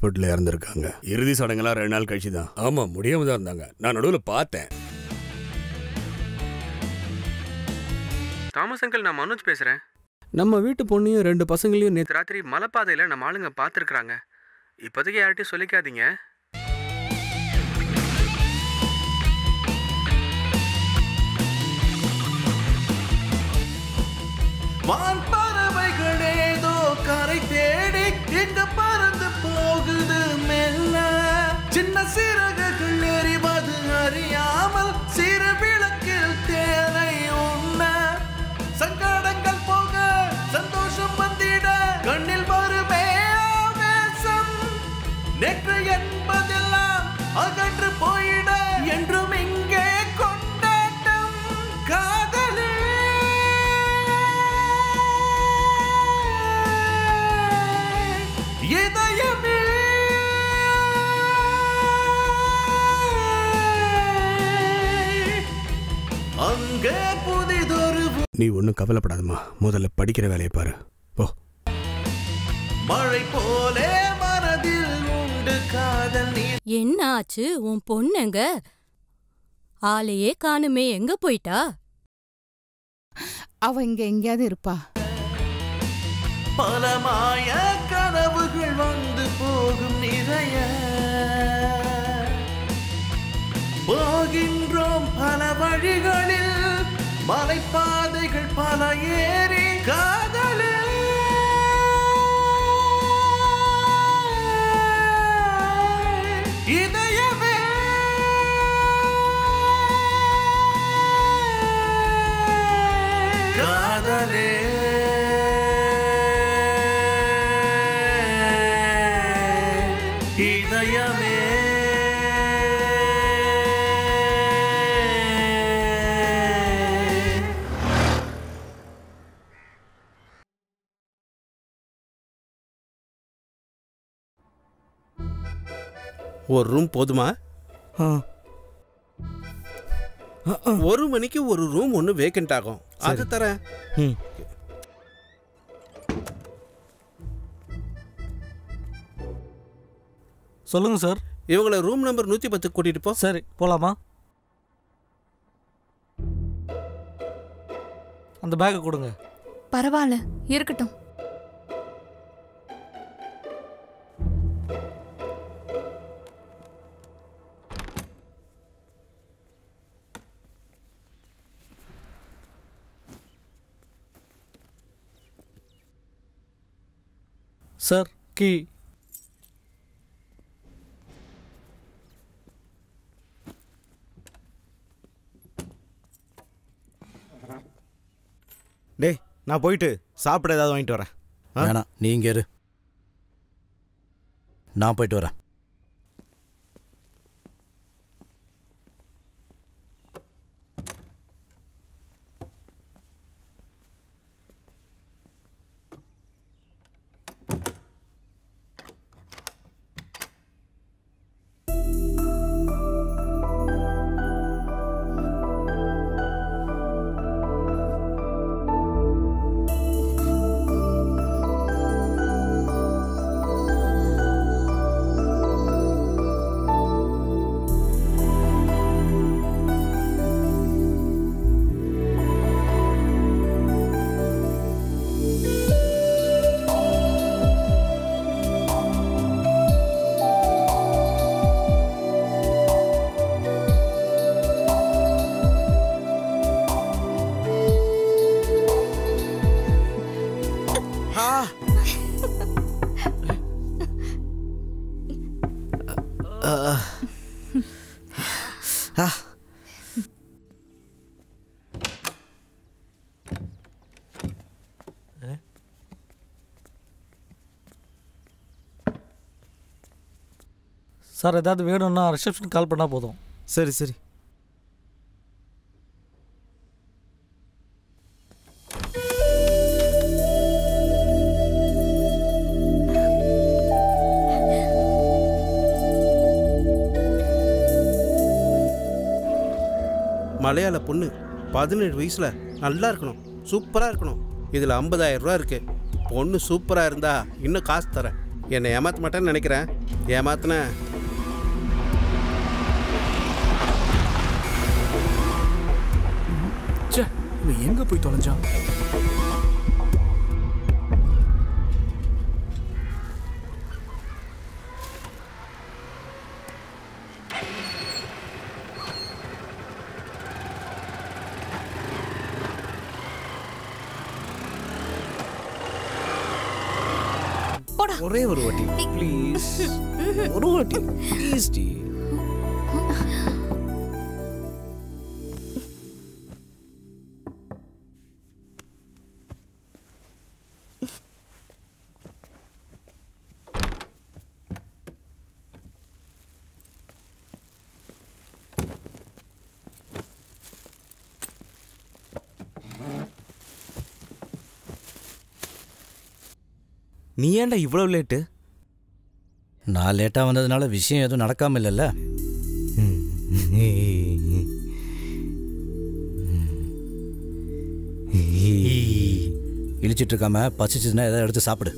ஹாஸ்பிட்டல்ல இறந்துருக்காங்க. இறுதி சடங்கெல்லாம் ரெண்டு நாள் கழிச்சு தான் ஆமா முடியாம தான் இருந்தாங்க. நான் நடுவில் பார்த்தேன். தாமஸ் அங்கிள் நான் மனோஜ் பேசுறேன். நம்ம வீட்டு பொண்ணையும் ரெண்டு பசங்களையும் நேற்று ராத்திரி மலைப்பாதையில் நம்ம ஆளுங்க பார்த்துருக்குறாங்க. இப்போதைக்கு யார்கிட்டயும் சொல்லிக்காதீங்க. வான் பறவைகள் ஏதோ கரை தேடி மெல்ல சின்ன சிறகுகள் நீ ஒன்றும் கவலைப்படாதம்மா. முதல்ல படிக்கிற வேலையை பாரு. போ. மழை போலே மனதில் உண்டு காதல் என்ன ஆச்சு உன் பொண்ணுங்க? ஆளையே காணுமே. எங்க போயிட்டா? அவ இங்க எங்கேயாவது இருப்பா. பல மாய மலைப்பாதைகள் பல ஏறி காதலே. இதயமே. காதலே. ஒரு ரூம் போதுமா? ஒரு மணிக்கு ஒரு ரூம் ஒன்று வேக்கண்ட் ஆகும். அது தரேன். ம். சொல்லுங்க சார். இவங்கள ரூம் நம்பர் நூற்றி பத்து கூட்டிட்டு போ. சரி போலாமா? அந்த பேக்கை கொடுங்க. பரவாயில்ல இருக்கட்டும். Sir key. டேய் நான் போயிட்டு சாப்பிட ஏதாவது வாங்கிட்டு வரேன்? வேணாம் நீ இங்கே இரு. நான் போயிட்டு வரேன். சார் ஏதாவது வேணும்னா ரிசப்ஷன் கால் பண்ணால் போதும். சரி சரி. மலையாள பொண்ணு பதினேழு வயசில் நல்லா இருக்கணும் சூப்பராக இருக்கணும். இதில் ஐம்பதாயிரம் ரூபா இருக்கு. பொண்ணு சூப்பராக இருந்தா இன்னும் காசு தரேன். என்னை ஏமாற்ற மாட்டேன்னு நினைக்கிறேன். ஏமாத்தின இவன் எங்க போய் தொலைஞ்சான்? ஒரே ஒரு வாட்டி ப்ளீஸ் ஒரு வாட்டி ப்ளீஸ் டி நீ ஏன்டா இவ்வளவு லேட்டு நான் லேட்டாக வந்ததுனால விஷயம் எதுவும் நடக்காம இல்லைல்ல இழிச்சிட்டு இருக்காம பசிச்சுதுன்னா ஏதாவது எடுத்து சாப்பிடு.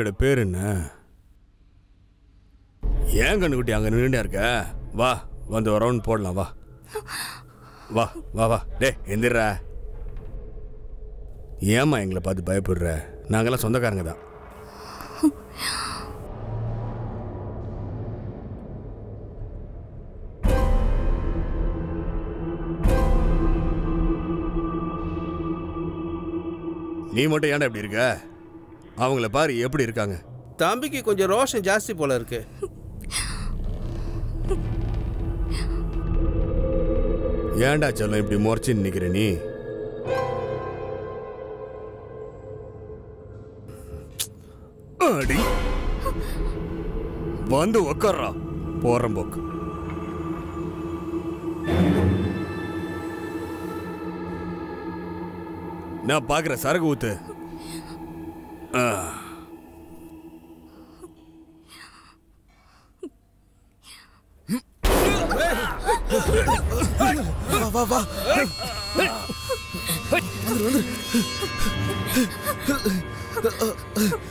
கண்ணுக்குட்டியோட பேர் என்ன? ஏன் கண்ணுக்குட்டி அங்கே நின்றுட்டே இருக்க? வா வந்து ஒரு ரவுண்ட் போடலாம் வா. வா வா வா. டே எந்திரா ஏம்மா எங்களை பார்த்து பயப்படுற? நாங்கெல்லாம் சொந்தக்காரங்க தான். நீ மட்டும் ஏன்டா இப்படி இருக்க? அவங்கள பாரு எப்படி இருக்காங்க. தம்பிக்கு கொஞ்சம் ரோஷம் ஜாஸ்தி போல இருக்கு. ஏன்டா செல்லம் இப்படி முறைச்சு நிக்கிற நீ? அடி. வந்து உக்கார்றா போறேன் போக்கு. நான் பாக்குற சரகு ஊத்து. ஆ. வா வா வா ரியாஸ்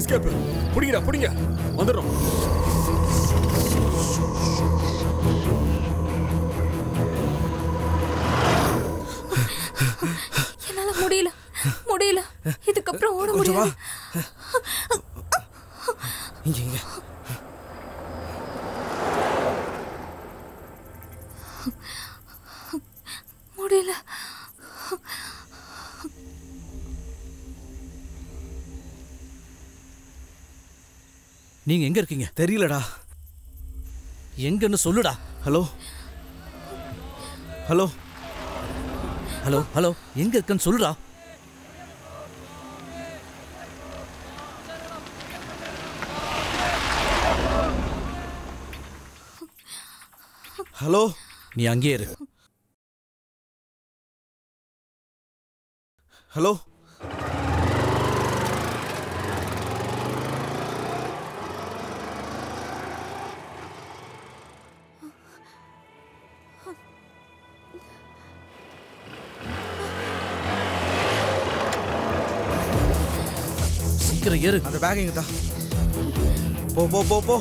பசங்க நீங்க எங்க இருக்கீங்க? தெரியலடா. எங்கன்னு சொல்லுடா. ஹலோ. ஹலோ. ஹலோ ஹலோ எங்க இருக்கன்னு சொல்லுடா. ஹலோ. நீ அங்கேயே இரு. ஹலோ. சீக்கிரம் ஏறு. அந்த பேக் எங்க போ போ போ போ.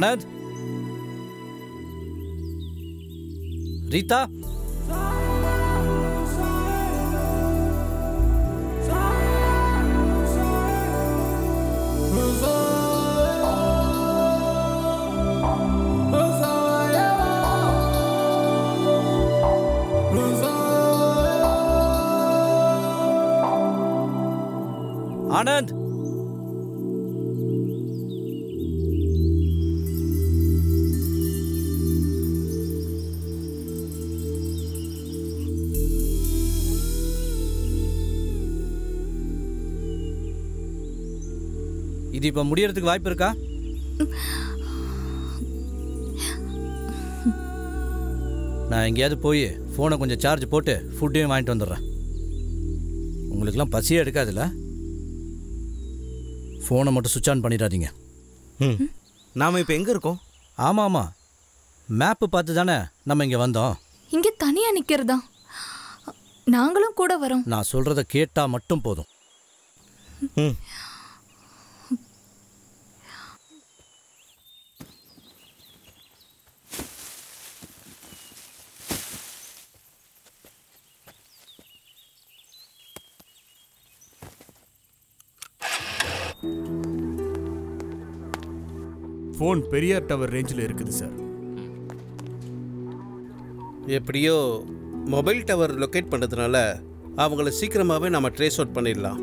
ஆனந்த் ரீதா இப்போ முடியறதுக்கு வாய்ப்பு இருக்கா? நான் எங்கேயாவது போய் ஃபோனை கொஞ்சம் சார்ஜ் போட்டு ஃபுட்டையும் வாங்கிட்டு வந்துடுறேன். உங்களுக்கெல்லாம் பசியே எடுக்காதுல்ல? ஃபோனை மட்டும் சுவிட்ச் ஆன் பண்ணிடாதீங்க. ம். நாம் இப்போ எங்கே இருக்கோம்? ஆமாம் ஆமாம் மேப்பு பார்த்து தானே நம்ம இங்கே வந்தோம். இங்க தனியா நிக்கிறதா? நாங்களும் கூட வரோம். நான் சொல்கிறத கேட்டால் மட்டும் போதும். ம். ஃபோன் பெரியார் டவர் ரேஞ்சில் இருக்குது சார். எப்படியோ மொபைல் டவர் லொக்கேட் பண்ணுறதுனால அவங்கள சீக்கிரமாகவே நம்ம ட்ரேஸ் அவுட் பண்ணிடலாம்.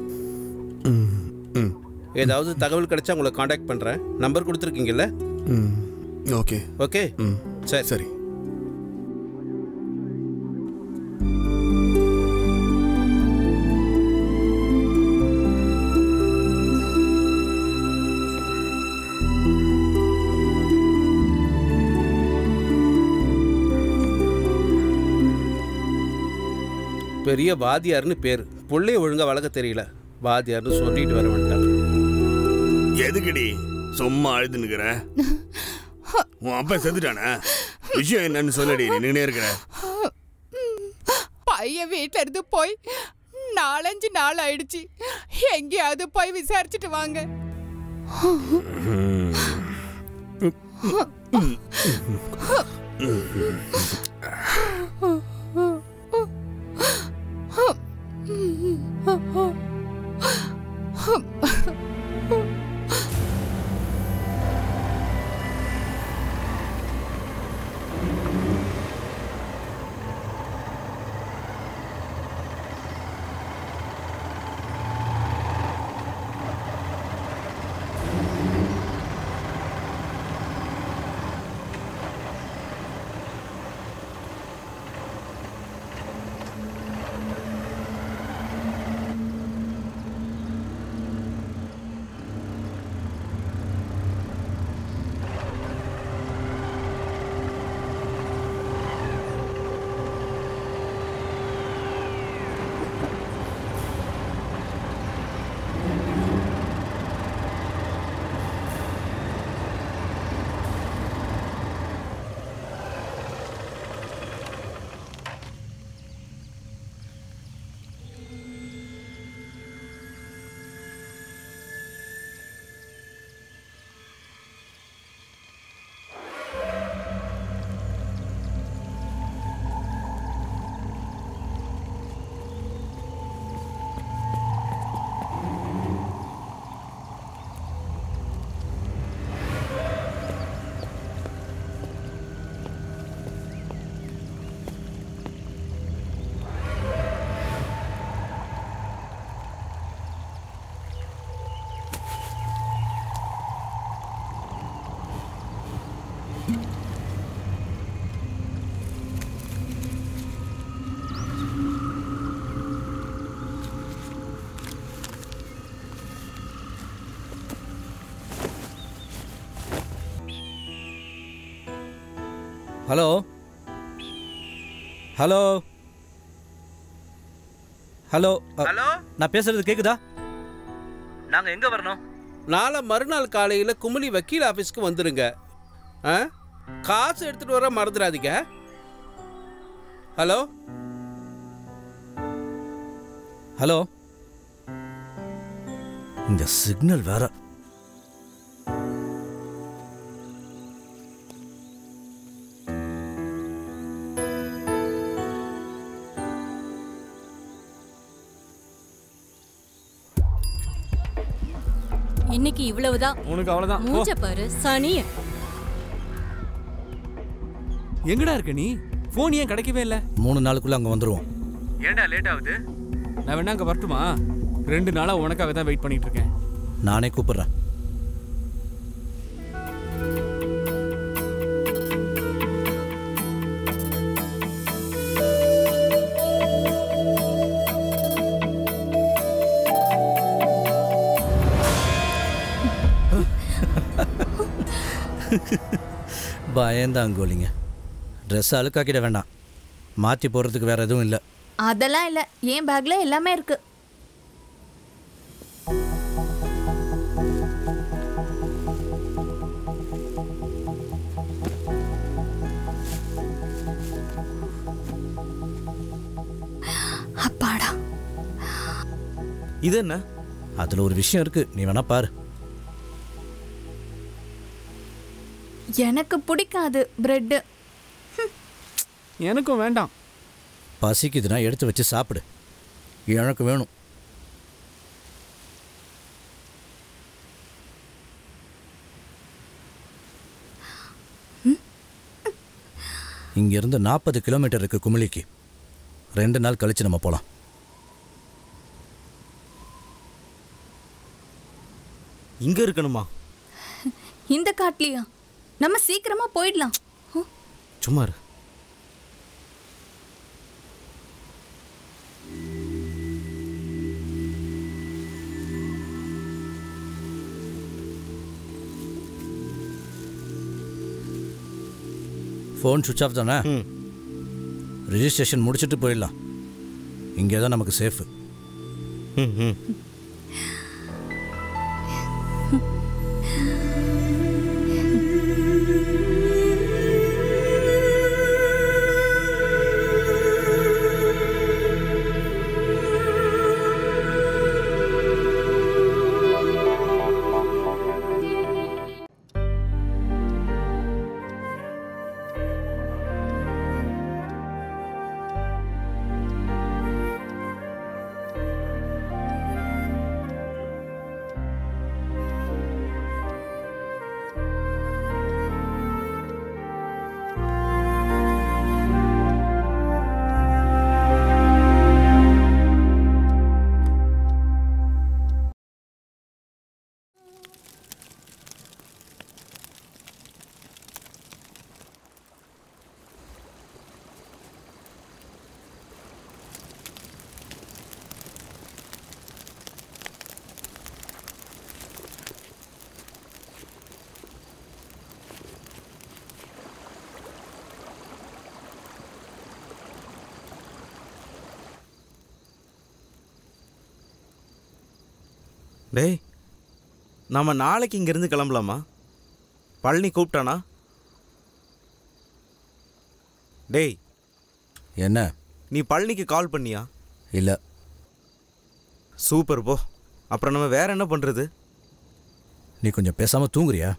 ஏதாவது தகவல் கிடைச்சா உங்களை காண்டாக்ட் பண்ணுறேன் நம்பர் கொடுத்துருக்கீங்கல்ல? ம். ஓகே. ஓகே? ம். சரி. சரி. பெரிய வாதியார்னு பேர் புள்ளைய ஒழுங்கா வளர்க்க தெரியல வாதியார்னு சொல்லிட்டு வர வேண்டாம் எதுக்குடி சும்மா அழுதுனுக்குற உன் அப்பா செத்துட்டானா விஷயம் என்னன்னு சொல்லடி நீ நின்று இருக்கிற பையன் வீட்ல இருந்து போய் நாலஞ்சு நாள் ஆயிடுச்சு எங்கேயாவது போய் விசாரிச்சுட்டு வாங்க ஹலோ ஹலோ. Hello hello? நான் பேசுறது கேக்குதா? நாங்க எங்க வரணும்? நாளை மறுநாள் காலையில் குமுளி வக்கீல் ஆஃபீஸ்க்கு வந்துருங்க. ஆ காசு எடுத்துட்டு வர மறந்துடாதீங்க. ஹலோ? ஹலோ? இந்த சிக்னல் வேற. இன்னைக்கு இவ்வளவுதான். உனக்கு அவ்வளவுதான். மூஞ்ச பாரு சனிய. எங்கடா இருக்க நீ? ஃபோன் ஏன் கிடைக்கவே இல்ல? மூணு நாளுக்குள்ள அங்க வந்துருவோம். ஏன்டா லேட் ஆகுது? நான் வேணா அங்க வரட்டுமா? ரெண்டு நாளா உனக்காக தான் வெயிட் பண்ணிட்டு இருக்கேன். நானே கூப்பிடுறேன். பயந்தாங்கோலிங்க. ட்ரெஸ் அழுக்காக்கிட வேண்டாம். மாற்றி போடுறதுக்கு வேற எதுவும் இல்லை. அதெல்லாம் இல்ல. என் பேக்ல எல்லாமே இருக்கு. அப்பாடா. இது என்ன? அதில் ஒரு விஷயம் இருக்கு. நீ வேணா பாரு. எனக்கு பிடிக்காது பிரெட் எனக்கும் வேண்டாம். பசிக்குதுன்னா எடுத்து வச்சு சாப்பிடு. எனக்கு வேணும். இங்கிருந்து நாற்பது கிலோமீட்டர் இருக்கு குமிளிக்கு ரெண்டு நாள் கழிச்சு நம்ம போகலாம் இங்க இருக்கணுமா? இந்த காட்டுலயா? நம்ம சீக்கிரமா போயிடலாம். சும்மா. ஃபோன் சுவிச் ஆஃப் தானே? ரிஜிஸ்ட்ரேஷன் முடிச்சுட்டு போயிடலாம். இங்கே தான் நமக்கு சேஃபு ம் ம். நாம நாளைக்கு இங்கேருந்து கிளம்பலாமா? பழனி கூப்பிட்டானா? டேய். என்ன? நீ பழனிக்கு கால் பண்ணியா? இல்லை. சூப்பர் போ. அப்புறம் நம்ம வேற என்ன பண்ணுறது நீ கொஞ்சம் பேசாமல் தூங்குறியா?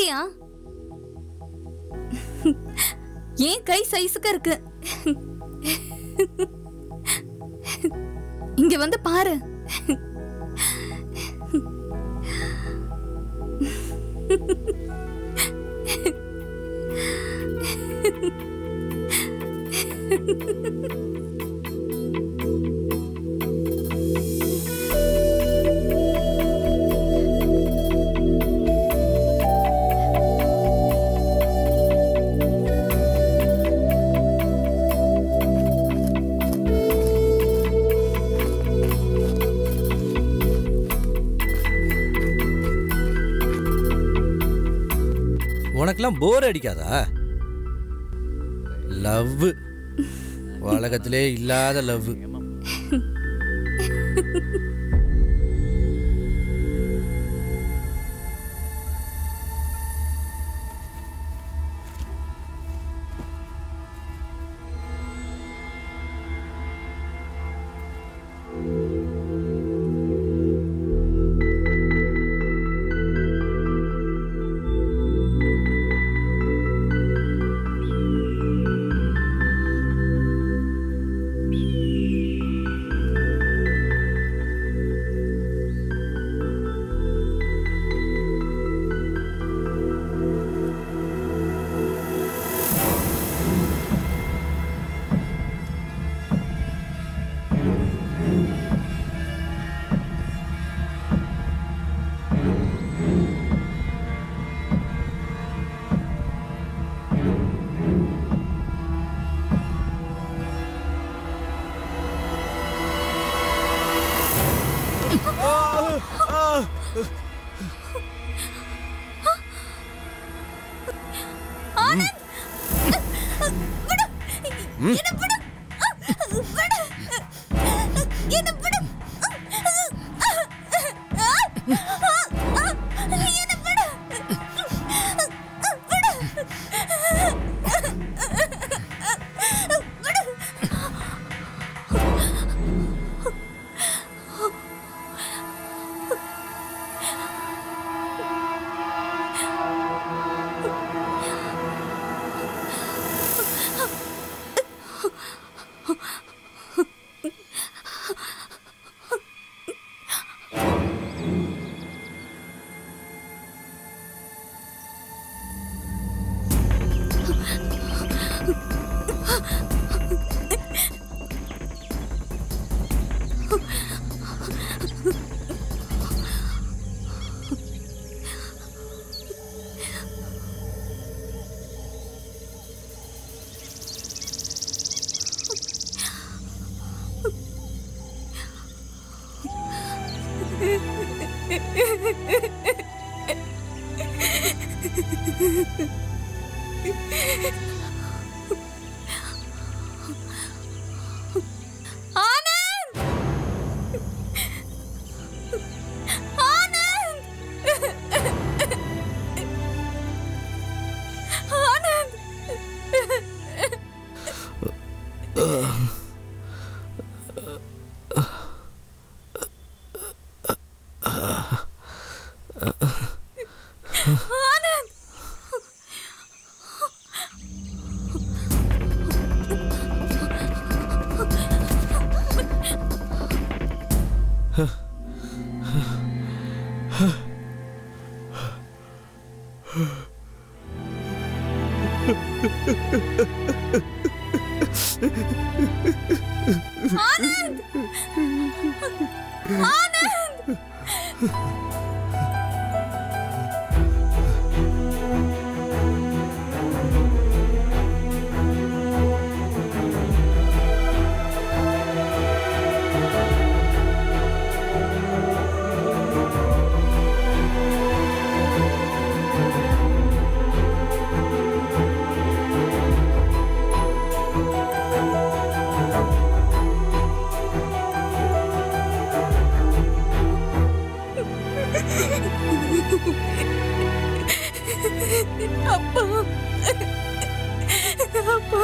பாத்தியா? ஏன் கை சைஸுக்கு இருக்கு? உனக்கெல்லாம் போர் அடிக்காதா? லவ் உலகத்திலே இல்லாத லவ் அப்பா. அப்பா.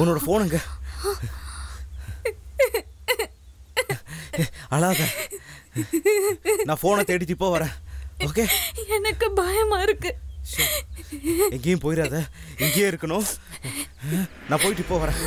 உன்னோட போனுங்க அழாத. நான் ஃபோனை தேடிட்டு இப்போ வரேன். ஓகே எனக்கு பயமா இருக்கு. எங்கேயும் போயிடாத. இங்கேயே இருக்கணும். நான் போயிட்டு இப்போ வரேன்.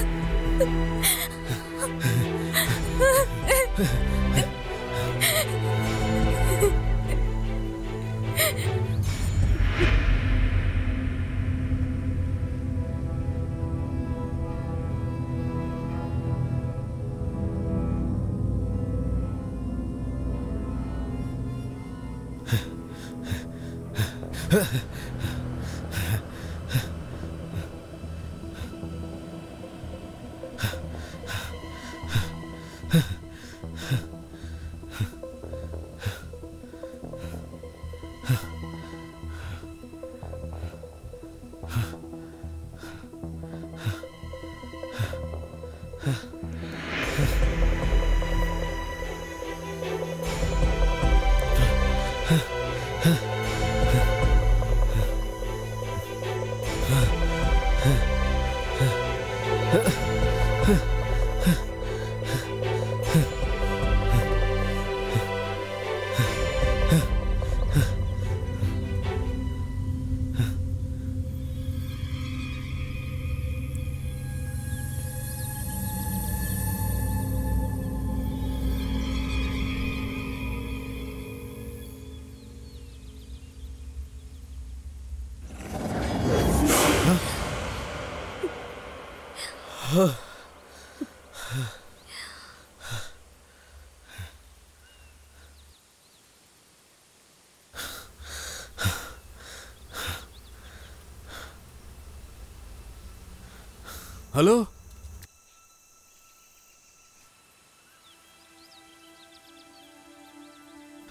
ஹலோ?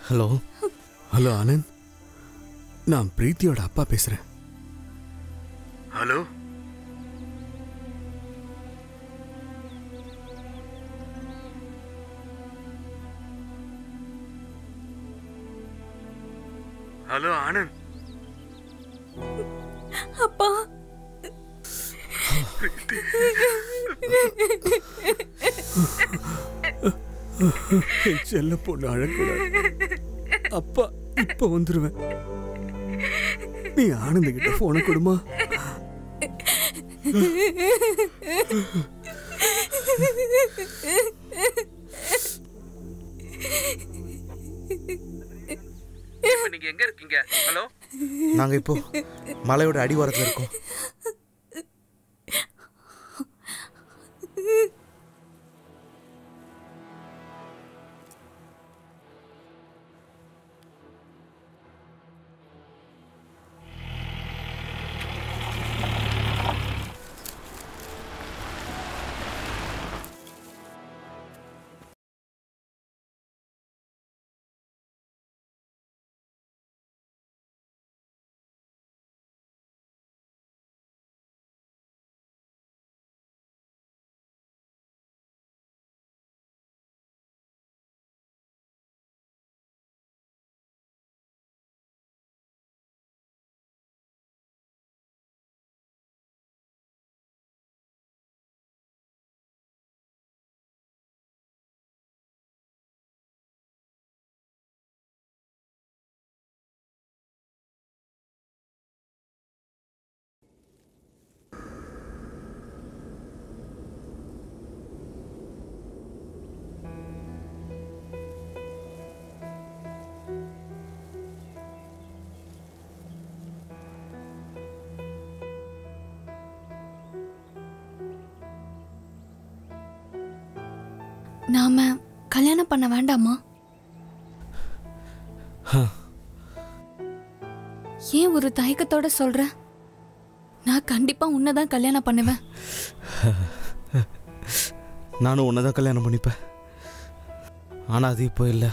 ஹலோ? ஹலோ ஆனந்த். நான் பிரீத்தியோட அப்பா பேசுறேன். ஹலோ? ஹலோ ஆனந்த். என் செல்ல பொண்ணு அழக்கூடாது. அப்பா இப்ப வந்துருவேன். நீ ஆனந்த் கிட்ட போன கொடுமா நீங்க எங்க இருக்கீங்க? ஹலோ? நாங்க இப்போ மலையோட அடிவாரத்துல இருக்கோம். நாம கல்யாணம் பண்ண வேண்டாமா? ஏன் ஒரு தயக்கத்தோட சொல்ற? நான் கண்டிப்பா உன்னை கல்யாணம் பண்ணுவேன். நானும் உன்னை தான் கல்யாணம் பண்ணிப்பேன். ஆனா அது இப்போ இல்லை.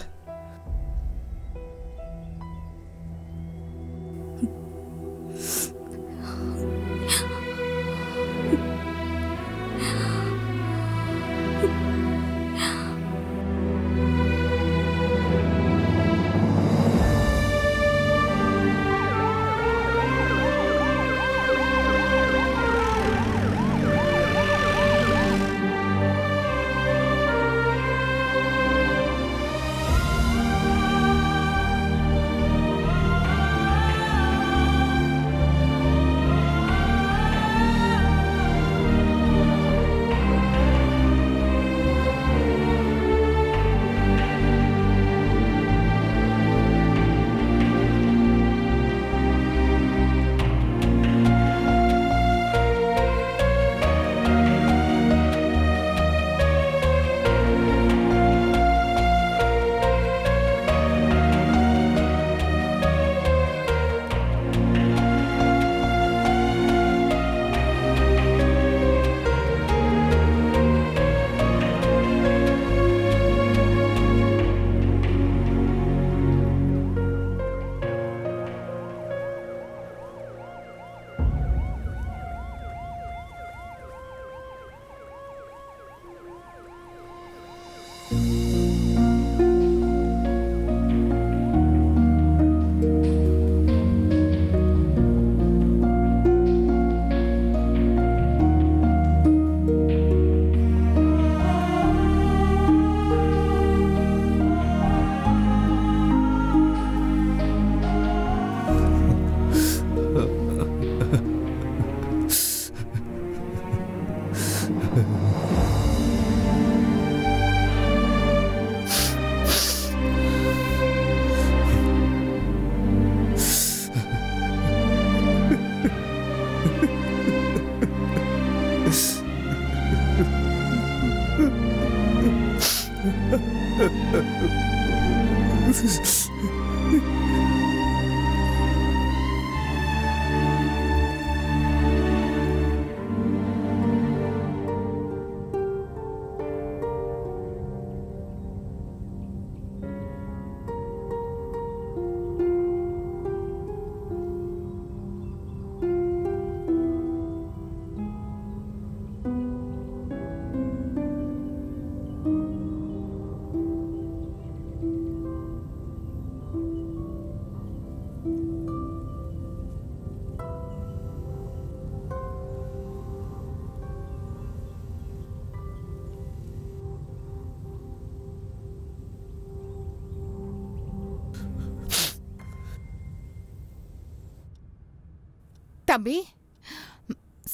தம்பி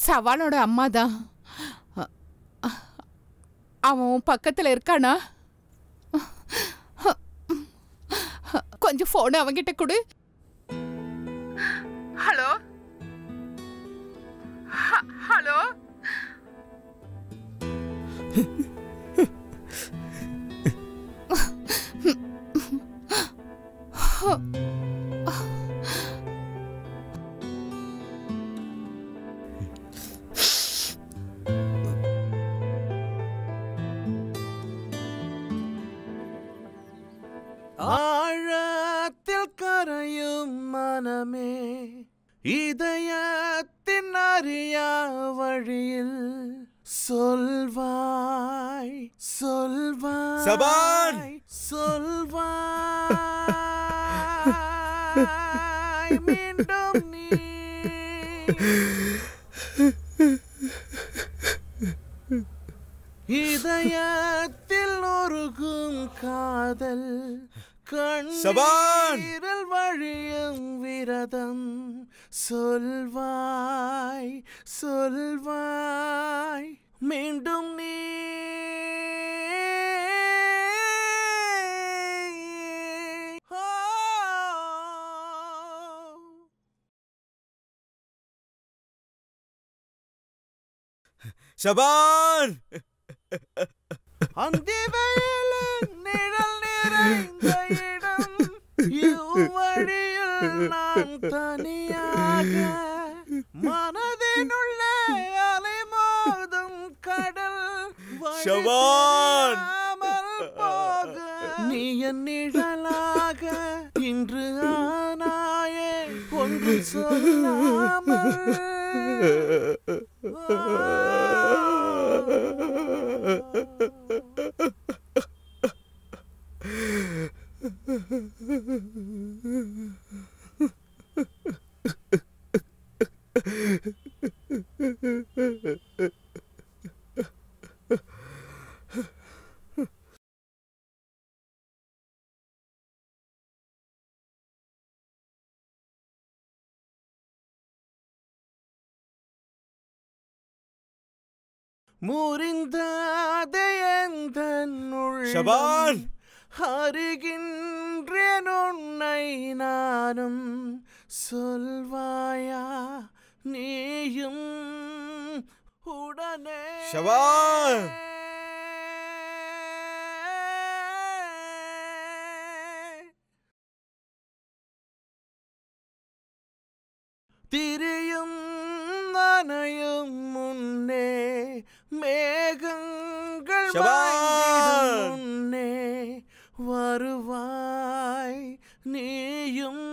சவாலோட அம்மா தான். அவன் பக்கத்துல இருக்கானா? கொஞ்சம் போன் அவங்கிட்ட கொடு. ஹலோ ஹலோ ஆழத்தில் கரையும் மனமே இதயத்தின் அறியா வழியில் சொல்வாய் சொல்வாய் சபான்! சொல்வாய் மீண்டும் நீ இதயத்தில் நொறுகும் காதல்! கண்ணீரில் வழியும் விரதம். சொல்வாய் சொல்வாய் மீண்டும் நீ ஷபான் அந்தி நிழல் நிறைந்த இடம் இவ்வழியில் நான் தனியாக மனதினுள்ளே அலைமோதும் கடல் போக. நீ என் நிழலாக இன்று ஆனாயே ஒன்று சொல்லாமல். മുറിന്താതെ എന്തൻ ശബാൻ ஷபான்! அறிகின்றேன் உன்னை நானும் சொல்வாயா நீயும் உடனே ஷபான்! திரியும் நனையும் முன்னே மேகங்கள் ஷபான்! மாய்ந்திடும் முன்னே வருவாய் நீயும்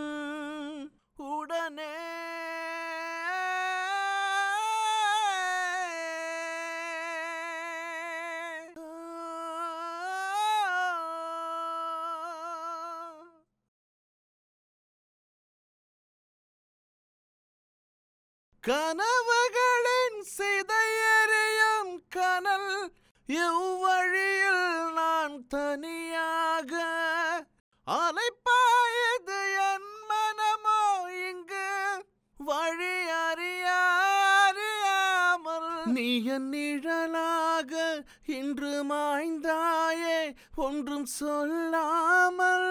உடனே. கனவுகளின் சிதையறியும் கனல் எவ்வ என் நிழலாக இன்று மாய்ந்தாயே ஒன்றும் சொல்லாமல்